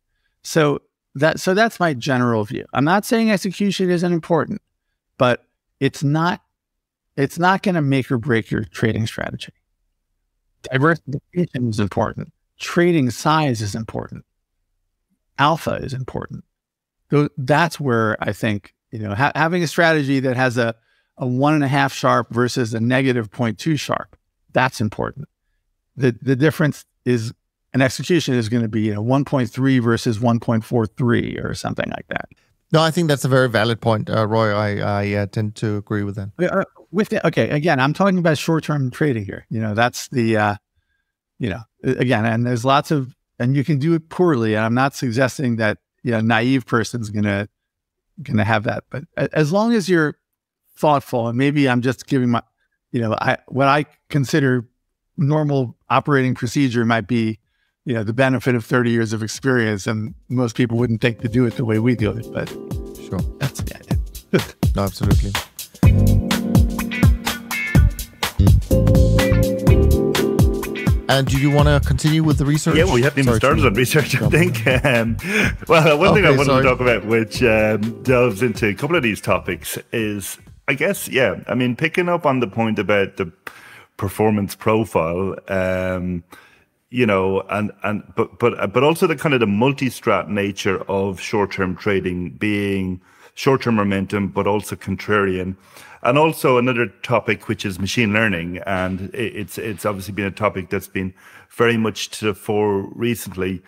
So that so that's my general view. I'm not saying execution isn't important, but it's not it's not going to make or break your trading strategy. Diversification is important. Trading size is important. Alpha is important. So that's where I think you know ha- having a strategy that has a a one and a half Sharpe versus a negative 0.2 Sharpe. that's important. the The difference is an execution is going to be you know 1.3 versus 1.43 or something like that. No, I think that's a very valid point, uh, Roy. I, I uh, tend to agree with that. With the, okay, again, I'm talking about short term trading here. You know, that's the, uh, you know, again, and there's lots of, and you can do it poorly. And I'm not suggesting that you know, naive person's gonna gonna have that, but as long as you're thoughtful, and maybe I'm just giving my, you know, I what I consider normal operating procedure might be you know, the benefit of 30 years of experience, and most people wouldn't think to do it the way we do it. But sure, that's yeah. (laughs) no, absolutely. And do you want to continue with the research? Yeah, well, we haven't even started on research, I think. Um, well, one okay, thing I wanted sorry. to talk about, which um, delves into a couple of these topics, is I guess, yeah, I mean, picking up on the point about the performance profile. Um, you know, and and but but but also the kind of the multi-strat nature of short-term trading being short-term momentum, but also contrarian, and also another topic which is machine learning, and it's it's obviously been a topic that's been very much to the fore recently.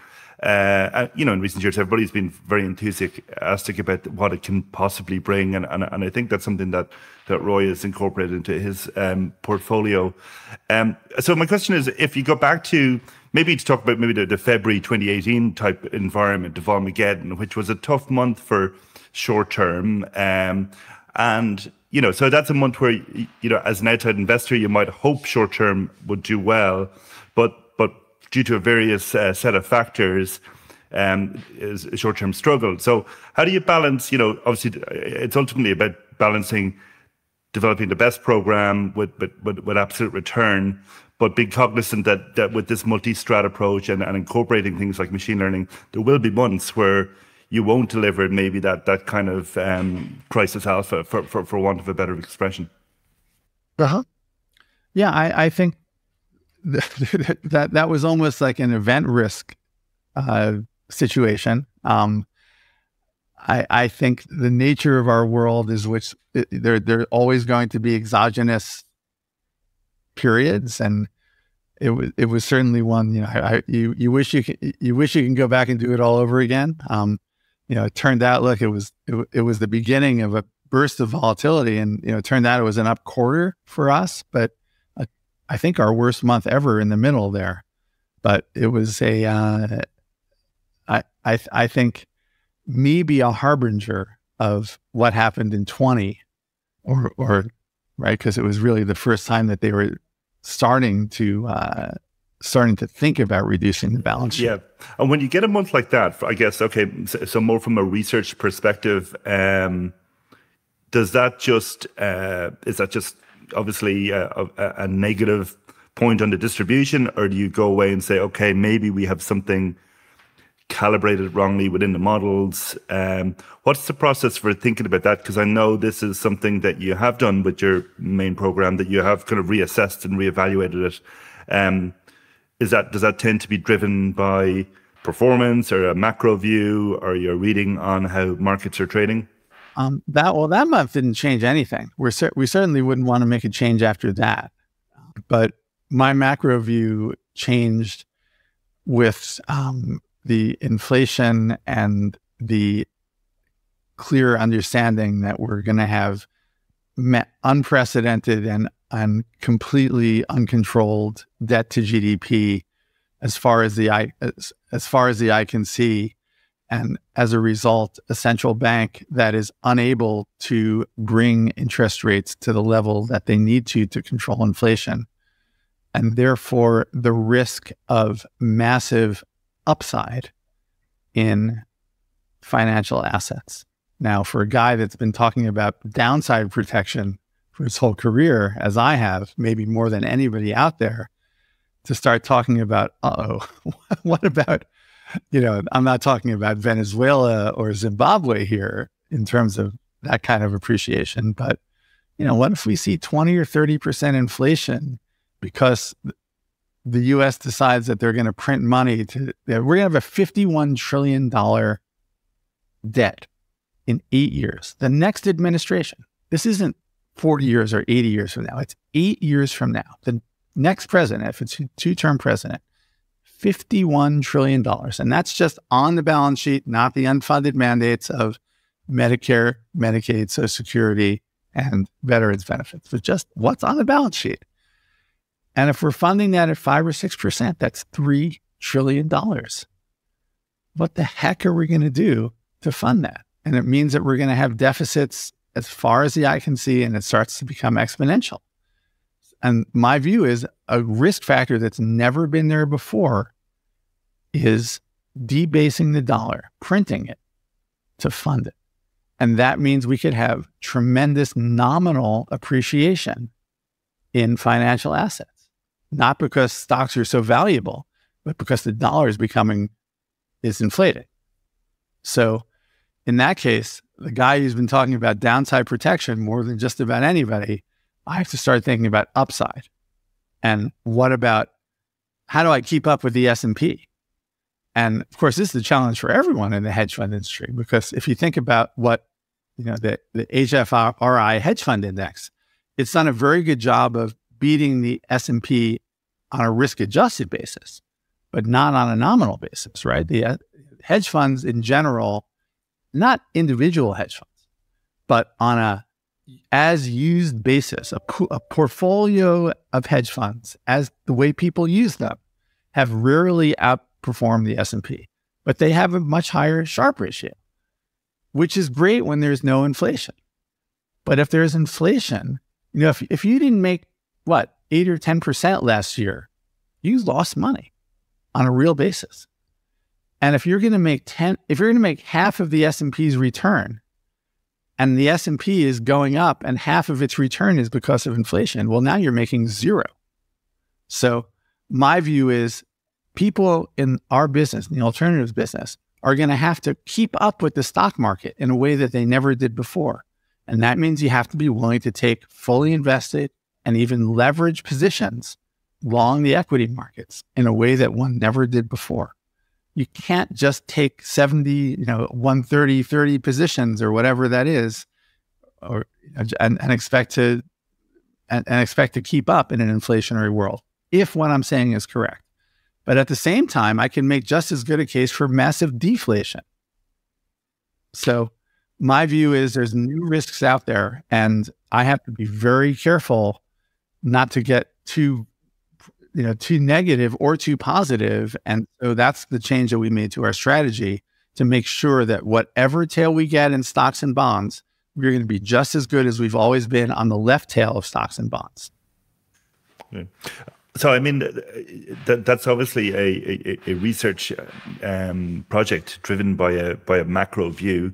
Uh, you know, in recent years, everybody's been very enthusiastic about what it can possibly bring, and, and and I think that's something that that Roy has incorporated into his um, portfolio. Um, so my question is, if you go back to maybe to talk about maybe the, the February 2018 type environment Volmageddon, which was a tough month for short term, um, and you know, so that's a month where you know, as an outside investor, you might hope short term would do well, but but due to a various uh, set of factors, um, is a short-term struggle. So how do you balance? You know, obviously, it's ultimately about balancing developing the best program with with, with, with absolute return, but being cognizant that that with this multi-strat approach and, and incorporating things like machine learning, there will be months where you won't deliver maybe that that kind of um, crisis alpha, for, for for want of a better expression. Uh huh. Yeah, I, I think (laughs) that that was almost like an event risk uh, situation. Um, I, I think the nature of our world is which it, there there are always going to be exogenous periods, and it was it was certainly one. You know, I, you you wish you can, you wish you can go back and do it all over again. Um, you know, it turned out look it was it, it was the beginning of a burst of volatility, and you know, it turned out it was an up quarter for us, but I think our worst month ever in the middle there. But it was a, uh, I, I, I think me be a harbinger of what happened in 20 or, or right. Cause it was really the first time that they were starting to, uh, starting to think about reducing the balance sheet. Yeah. And when you get a month like that, I guess, okay, so, more from a research perspective, um, does that just, uh, is that just obviously a, a, a negative point on the distribution, or do you go away and say, okay, maybe we have something calibrated wrongly within the models? Um, what's the process for thinking about that? Because I know this is something that you have done with your main program, that you have kind of reassessed and reevaluated it. Um, is that does that tend to be driven by performance or a macro view, or your reading on how markets are trading? Um, that well, that month didn't change anything. We're cer- we certainly wouldn't want to make a change after that. But my macro view changed with um, the inflation and the clear understanding that we're going to have unprecedented and and completely uncontrolled debt to GDP as far as the eye as, as far as the eye can see and as a result, a central bank that is unable to bring interest rates to the level that they need to to control inflation. And therefore, the risk of massive upside in financial assets. Now, for a guy that's been talking about downside protection for his whole career, as I have, maybe more than anybody out there, to start talking about, uh oh, (laughs) what about you know, I'm not talking about Venezuela or Zimbabwe here in terms of that kind of appreciation, but you know, what if we see 20 or 30% inflation because the US decides that they're going to print money to, we're going to have a $51 trillion debt in eight years. The next administration, this isn't 40 years or 80 years from now, it's eight years from now. The next president, if it's a two term president, $51 trillion. And that's just on the balance sheet, not the unfunded mandates of Medicare, Medicaid, Social Security, and veterans benefits, but just what's on the balance sheet. And if we're funding that at five or 6%, that's $3 trillion. What the heck are we going to do to fund that? And it means that we're going to have deficits as far as the eye can see, and it starts to become exponential. And my view is a risk factor that's never been there before is debasing the dollar, printing it to fund it. And that means we could have tremendous nominal appreciation in financial assets, not because stocks are so valuable, but because the dollar is becoming is inflated. So in that case, the guy who's been talking about downside protection more than just about anybody, I have to start thinking about upside. And what about how do I keep up with the S&P? And of course, this is a challenge for everyone in the hedge fund industry because if you think about what you know the, the HFRI hedge fund index, it's done a very good job of beating the S&P on a risk adjusted basis, but not on a nominal basis, right? The uh, hedge funds in general, not individual hedge funds, but on a as used basis, a, a portfolio of hedge funds as the way people use them have rarely outperformed the S&P, but they have a much higher Sharpe ratio, which is great when there's no inflation. But if there's inflation, you know, if, if you didn't make what, 8 or 10% last year, you lost money on a real basis. And if you're going to make 10 if you're going to make half of the S&P's return and the S&P is going up and half of its return is because of inflation, well now you're making zero. So my view is people in our business, in the alternatives business, are going to have to keep up with the stock market in a way that they never did before. And that means you have to be willing to take fully invested and even leverage positions long the equity markets in a way that one never did before. You can't just take 70, you know, 130, 30 positions or whatever that is, or and, and expect to and, and expect to keep up in an inflationary world, if what I'm saying is correct. But at the same time, I can make just as good a case for massive deflation. So my view is there's new risks out there, and I have to be very careful not to get too, you know, too negative or too. And so that's the change that we made to our strategy to make sure that whatever tail we get in stocks and bonds, we're going to be just as good as we've always been on the left tail of stocks and bonds. So, I mean, that, that's obviously a, a, a research um, project driven by a by a macro view.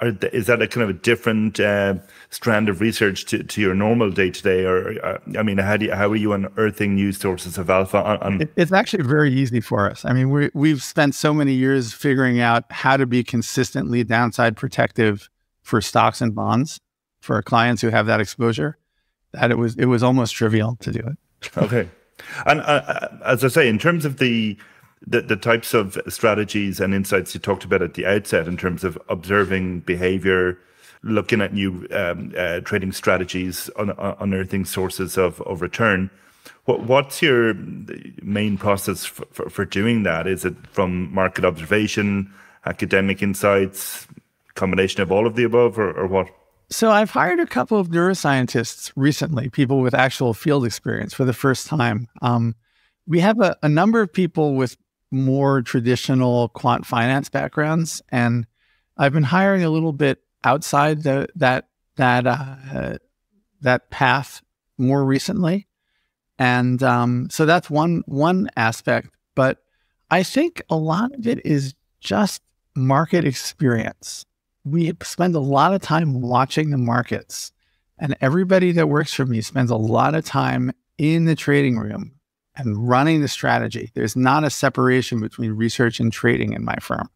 Are, is that a kind of a different uh, strand of research to, to your normal day to day, or uh, I mean, how do you, how are you unearthing new sources of alpha? On, on it, it's actually very easy for us. I mean, we we've spent so many years figuring out how to be consistently downside protective for stocks and bonds for our clients who have that exposure that it was it was almost trivial to do it. Okay. And uh, as I say, in terms of the, the, the types of strategies and insights you talked about at the outset, in terms of observing behavior, looking at new um, uh, trading strategies, un- unearthing sources of, of return. What, what's your main process for, for, for doing that? Is it from market observation, academic insights, combination of all of the above, or, or what? So I've hired a couple of neuroscientists recently, people with actual field experience for the first time. Um, we have a, a, number of people with more traditional quant finance backgrounds, and I've been hiring a little bit outside the, that that uh, that path more recently, and um, so that's one one aspect. But I think a lot of it is just market experience we spend a lot of time watching the markets, and everybody that works for me spends a lot of time in the trading room and running the strategy. There's not a separation between research and trading in my firm.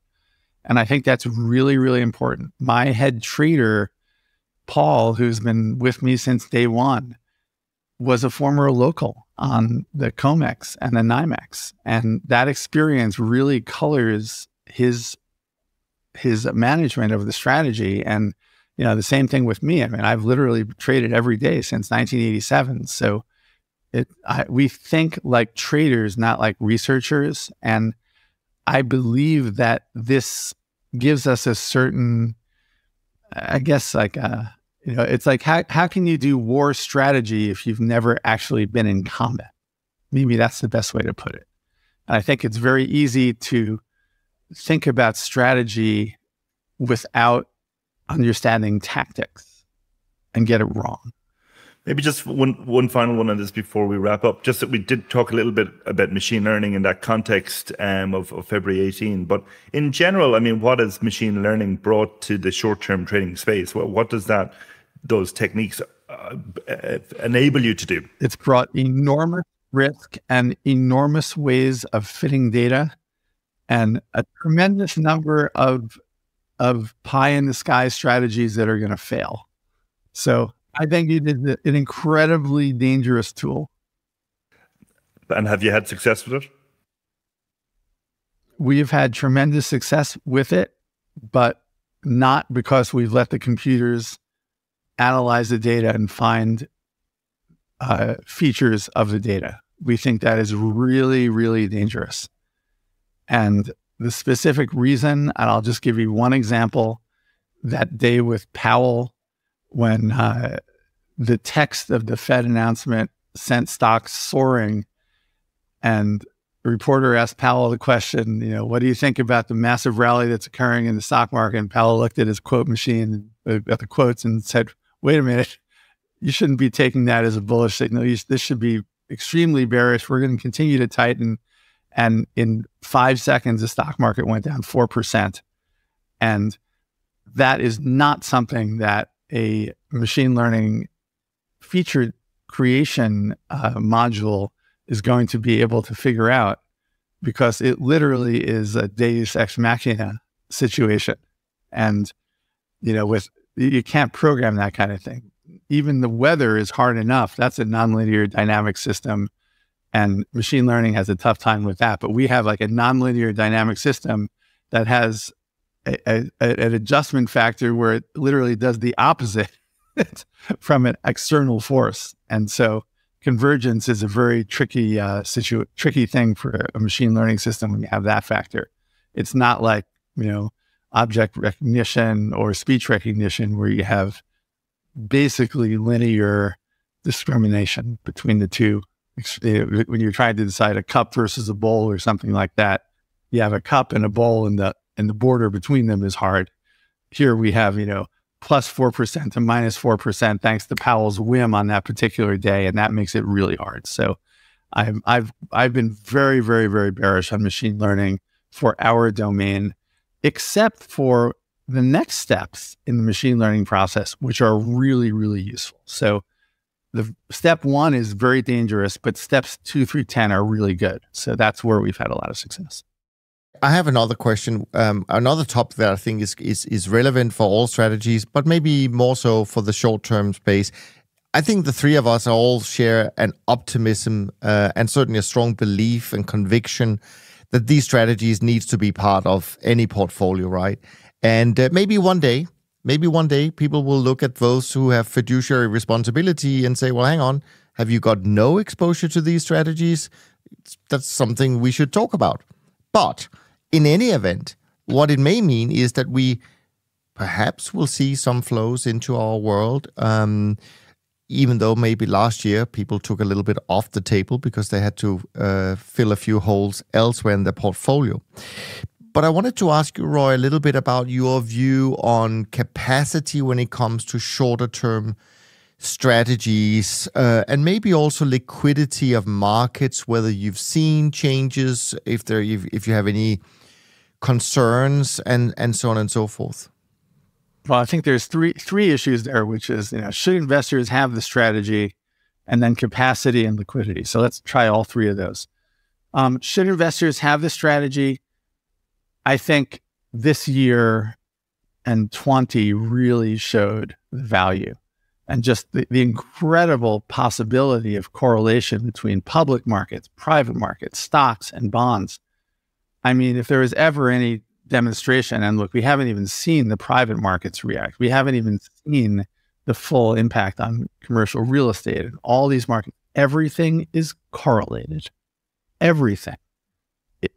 And I think that's really, really important. My head trader, Paul, who's been with me since day one, was a former local on the COMEX and the NYMEX. And that experience really colors his his management of the strategy. And, you know, the same thing with me. I mean, I've literally traded every day since 1987. So it I, we think like traders, not like researchers. And I believe that this gives us a certain, I guess, like a, uh, you know, it's like how how can you do war strategy if you've never actually been in combat? Maybe that's the best way to put it. And I think it's very easy to think about strategy without understanding tactics and get it wrong. Maybe just one one final one on this before we wrap up. Just that we did talk a little bit about machine learning in that context um, of, of February 18. But in general, I mean, what has machine learning brought to the short term trading space? What, what does that those techniques uh, enable you to do? It's brought enormous risk and enormous ways of fitting data, and a tremendous number of of pie in the sky strategies that are going to fail. So I think it is an incredibly dangerous tool. And have you had success with it? We've had tremendous success with it, but not because we've let the computers analyze the data and find uh, features of the data. We think that is really, really dangerous. And the specific reason, and I'll just give you one example that day with Powell when uh, the text of the Fed announcement sent stocks soaring. And the reporter asked Powell the question, you know, what do you think about the massive rally that's occurring in the stock market? And Powell looked at his quote machine, uh, at the quotes, and said, wait a minute, you shouldn't be taking that as a bullish signal. You, this should be extremely bearish. We're going to continue to tighten. And in five seconds, the stock market went down 4%. And that is not something that a machine learning feature creation uh, module is going to be able to figure out because it literally is a deus ex machina situation. And, you know, with you can't program that kind of thing. Even the weather is hard enough. That's a nonlinear dynamic system. And machine learning has a tough time with that. But we have like a nonlinear dynamic system that has a, a, an adjustment factor where it literally does the opposite (laughs) from an external force. And so convergence is a very tricky uh, situ- tricky thing for a machine learning system when you have that factor. It's not like, you know, object recognition or speech recognition where you have basically linear discrimination between the two. When you're trying to decide a cup versus a bowl or something like that, you have a cup and a bowl and the and the border between them is hard. Here we have, you know, plus 4% to minus 4% thanks to Powell's whim on that particular day. And that makes it really hard. So I've, I've, I've been very, very, very bearish on machine learning for our domain, except for the next steps in the machine learning process, which are really, really useful. So the step one is very dangerous, but steps two through 10 are really good. So that's where we've had a lot of success. I have another question, um, another topic that I think is, is is relevant for all strategies, but maybe more so for the short term space. I think the three of us all share an optimism uh, and certainly a strong belief and conviction that these strategies needs to be part of any portfolio, right? And uh, maybe one day, maybe one day, people will look at those who have fiduciary responsibility and say, "Well, hang on, have you got no exposure to these strategies?" That's something we should talk about. But in any event, what it may mean is that we perhaps will see some flows into our world. Um, even though maybe last year people took a little bit off the table because they had to uh, fill a few holes elsewhere in their portfolio. But I wanted to ask you, Roy, a little bit about your view on capacity when it comes to shorter term strategies uh, and maybe also liquidity of markets, whether you've seen changes, if there, if, if you have any concerns and and so on and so forth? Well, I think there's three three issues there, which is you know should investors have the strategy and then capacity and liquidity. So let's try all three of those. Um, should investors have the strategy? I think this year and 20 really showed the value and just the, the incredible possibility of correlation between public markets, private markets, stocks, and bonds. I mean, if there was ever any demonstration, and look, we haven't even seen the private markets react, we haven't even seen the full impact on commercial real estate and all these markets. Everything is correlated. Everything.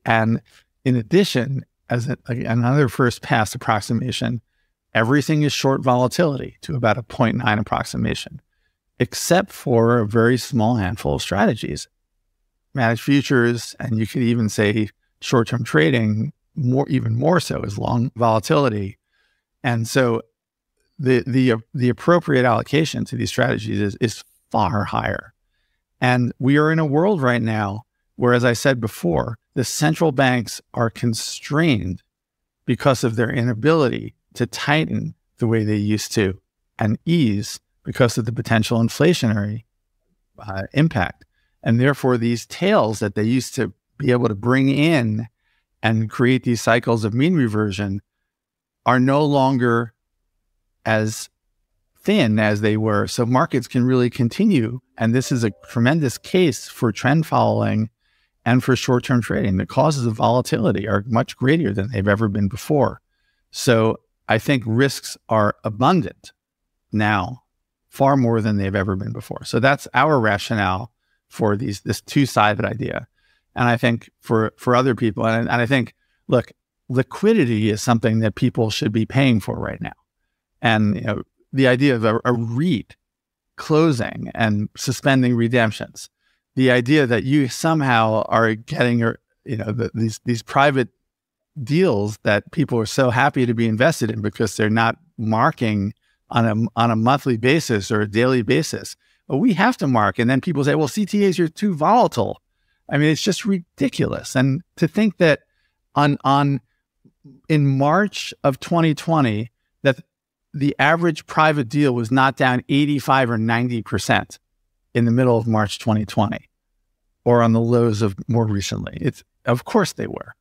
And in addition, as a, another first pass approximation, everything is short volatility to about a 0.9 approximation, except for a very small handful of strategies. Managed futures, and you could even say short term trading, more even more so, is long volatility. And so the the the appropriate allocation to these strategies is is far higher. And we are in a world right now where, as I said before, the central banks are constrained because of their inability to tighten the way they used to and ease because of the potential inflationary uh, impact. And therefore, these tails that they used to be able to bring in and create these cycles of mean reversion are no longer as thin as they were. So markets can really continue. And this is a tremendous case for trend following and for short term trading. The causes of volatility are much greater than they've ever been before. So I think risks are abundant now, far more than they've ever been before. So that's our rationale for these this two sided idea. And I think for for other people, and, and I think look, liquidity is something that people should be paying for right now. And you know, the idea of a, a REIT closing and suspending redemptions, the idea that you somehow are getting you know the, these these private deals that people are so happy to be invested in because they're not marking on a on a monthly basis or a daily basis. But we have to mark, and then people say, "Well, CTAs are too volatile." I mean, it's just ridiculous. And to think that on on in March of 2020 that the average private deal was not down 85 or 90 percent in the middle of March 2020, or on the lows of more recently. It's of course they were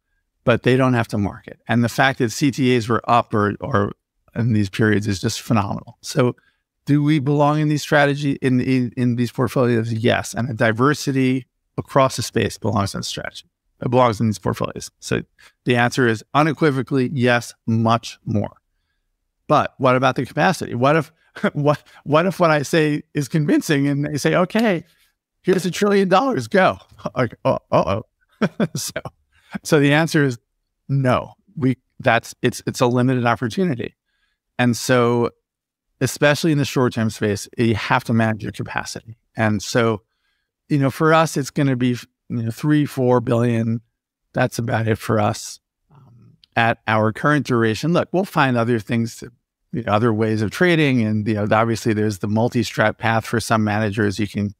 but they don't have to market. And the fact that CTAs were up or, or in these periods is just phenomenal. So, do we belong in these strategy in, in, in these portfolios? Yes, and a diversity across the space belongs in the strategy. It belongs in these portfolios. So the answer is unequivocally yes, much more. But what about the capacity? What if (laughs) what what if what I say is convincing and they say, okay, here's a trillion dollars, go. (laughs) Like, oh, oh. (laughs) so so the answer is no. We that's it's it's a limited opportunity. And so especially in the short term space, you have to manage your capacity. And so, you know, for us, it's going to be you know three, four billion. That's about it for us um, at our current duration. Look, we'll find other things, to, you know, other ways of trading, and you know, obviously, there's the multi-strat path for some managers. You can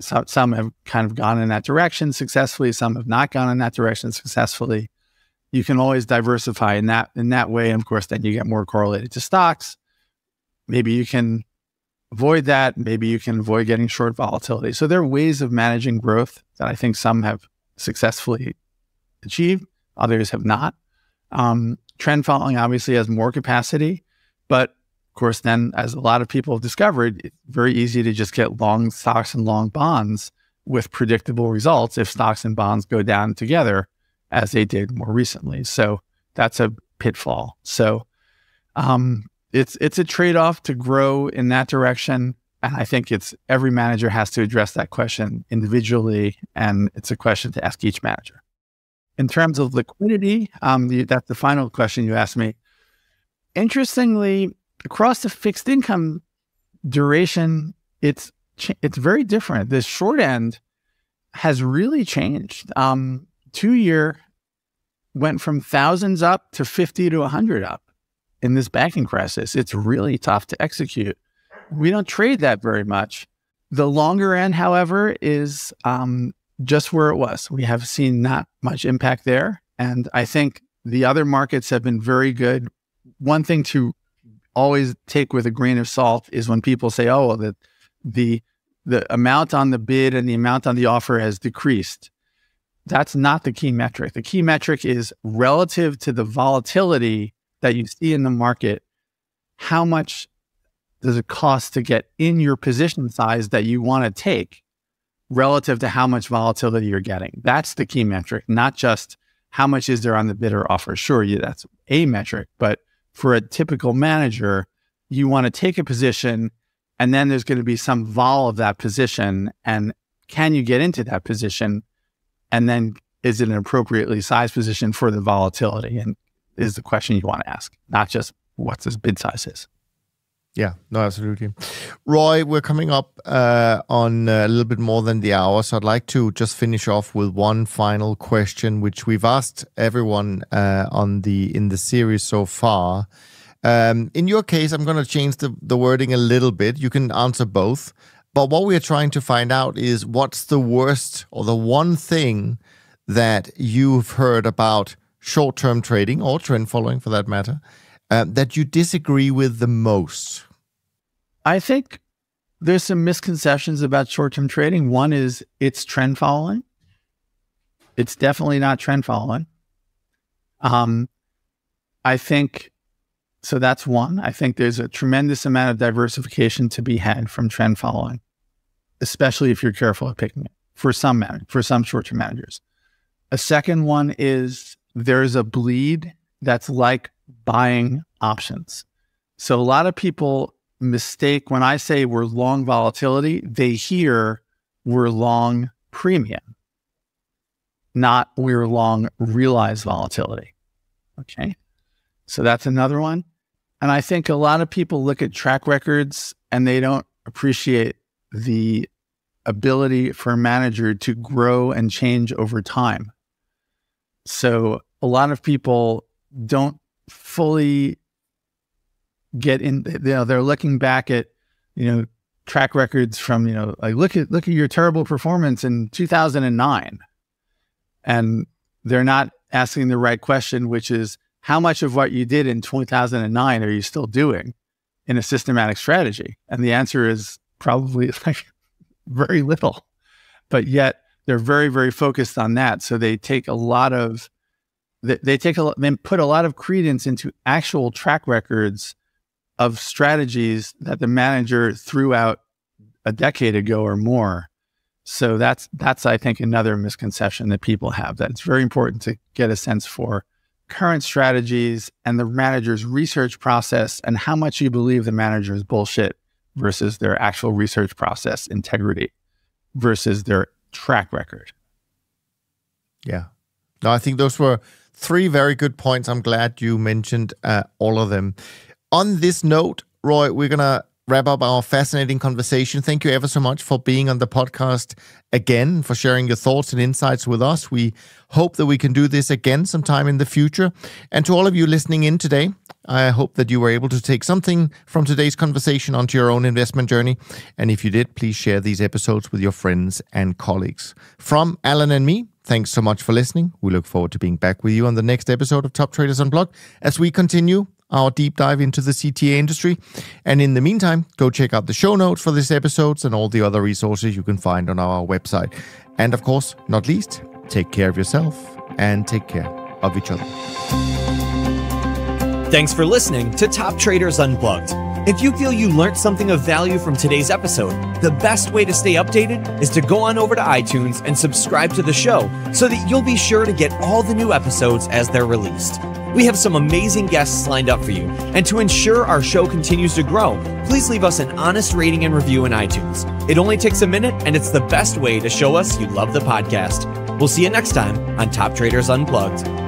some, some have kind of gone in that direction successfully. Some have not gone in that direction successfully. You can always diversify in that in that way. And of course, then you get more correlated to stocks. Maybe you can avoid that. Maybe you can avoid getting short volatility. So there are ways of managing growth that I think some have successfully achieved, others have not. Um, trend following obviously has more capacity, but of course, then, as a lot of people have discovered, it's very easy to just get long stocks and long bonds with predictable results if stocks and bonds go down together, as they did more recently. So that's a pitfall. So um, it's it's a trade off to grow in that direction, and I think it's every manager has to address that question individually, and it's a question to ask each manager. In terms of liquidity, um, that's the final question you asked me. Interestingly, across the fixed income duration, it's it's very different. The short end has really changed. Um, two year went from thousands up to 50 to 100 up in this banking crisis. It's really tough to execute. We don't trade that very much. The longer end, however, is um, just where it was. We have seen not much impact there. And I think the other markets have been very good. One thing to always take with a grain of salt is when people say, "Oh, well, the the the amount on the bid and the amount on the offer has decreased. That's not the key metric. The key metric is relative to the volatility that you see in the market. How much does it cost to get in your position size that you want to take relative to how much volatility you're getting? That's the key metric, not just how much is there on the bid or offer. Sure, yeah, that's a metric, but for a typical manager, you want to take a position and then there's going to be some vol of that position. And can you get into that position? And then is it an appropriately sized position for the volatility? And is the question you want to ask, not just what's this bid size is. Yeah, no, absolutely. Roy, we're coming up uh, on a little bit more than the hour, so I'd like to just finish off with one final question, which we've asked everyone uh, on the in the series so far. Um, in your case, I'm going to change the, the wording a little bit. You can answer both. But what we're trying to find out is what's the worst or the one thing that you've heard about short term trading or trend following for that matter uh, that you disagree with the most? I think there's some misconceptions about short term trading. One is it's trend following, it's definitely not trend following. Um, I think so that's one. I think there's a tremendous amount of diversification to be had from trend following, especially if you're careful at picking it for some man- for some short-term managers. A second one is there's a bleed that's like buying options. So a lot of people mistake when I say we're long volatility, they hear we're long premium, not we're long realized volatility. Okay. So that's another one. And I think a lot of people look at track records and they don't appreciate the ability for a manager to grow and change over time. So a lot of people don't fully get in you know they're looking back at you know track records from you know like look at look at your terrible performance in 2009 and they're not asking the right question which is how much of what you did in 2009 are you still doing in a systematic strategy? And the answer is probably (laughs) like very little. But yet they're very, very focused on that. So they take a lot of, they take a, they put a lot of credence into actual track records of strategies that the manager threw out a decade ago or more. So that's that's I think another misconception that people have that it's very important to get a sense for current strategies and the manager's research process and how much you believe the manager's bullshit versus their actual research process integrity versus their track record. Yeah. No, I think those were three very good points. I'm glad you mentioned uh, all of them. On this note, Roy, we're going to wrap up our fascinating conversation. Thank you ever so much for being on the podcast again, for sharing your thoughts and insights with us. We hope that we can do this again sometime in the future. And to all of you listening in today, I hope that you were able to take something from today's conversation onto your own investment journey. And if you did, please share these episodes with your friends and colleagues. From Alan and me, thanks so much for listening. We look forward to being back with you on the next episode of Top Traders Unplugged as we continue our deep dive into the CTA industry. And in the meantime, go check out the show notes for this episode and all the other resources you can find on our website. And of course, not least, take care of yourself and take care of each other. Thanks for listening to Top Traders Unplugged. If you feel you learned something of value from today's episode, the best way to stay updated is to go on over to iTunes and subscribe to the show so that you'll be sure to get all the new episodes as they're released. We have some amazing guests lined up for you, and to ensure our show continues to grow, please leave us an honest rating and review in iTunes. It only takes a minute, and it's the best way to show us you love the podcast. We'll see you next time on Top Traders Unplugged.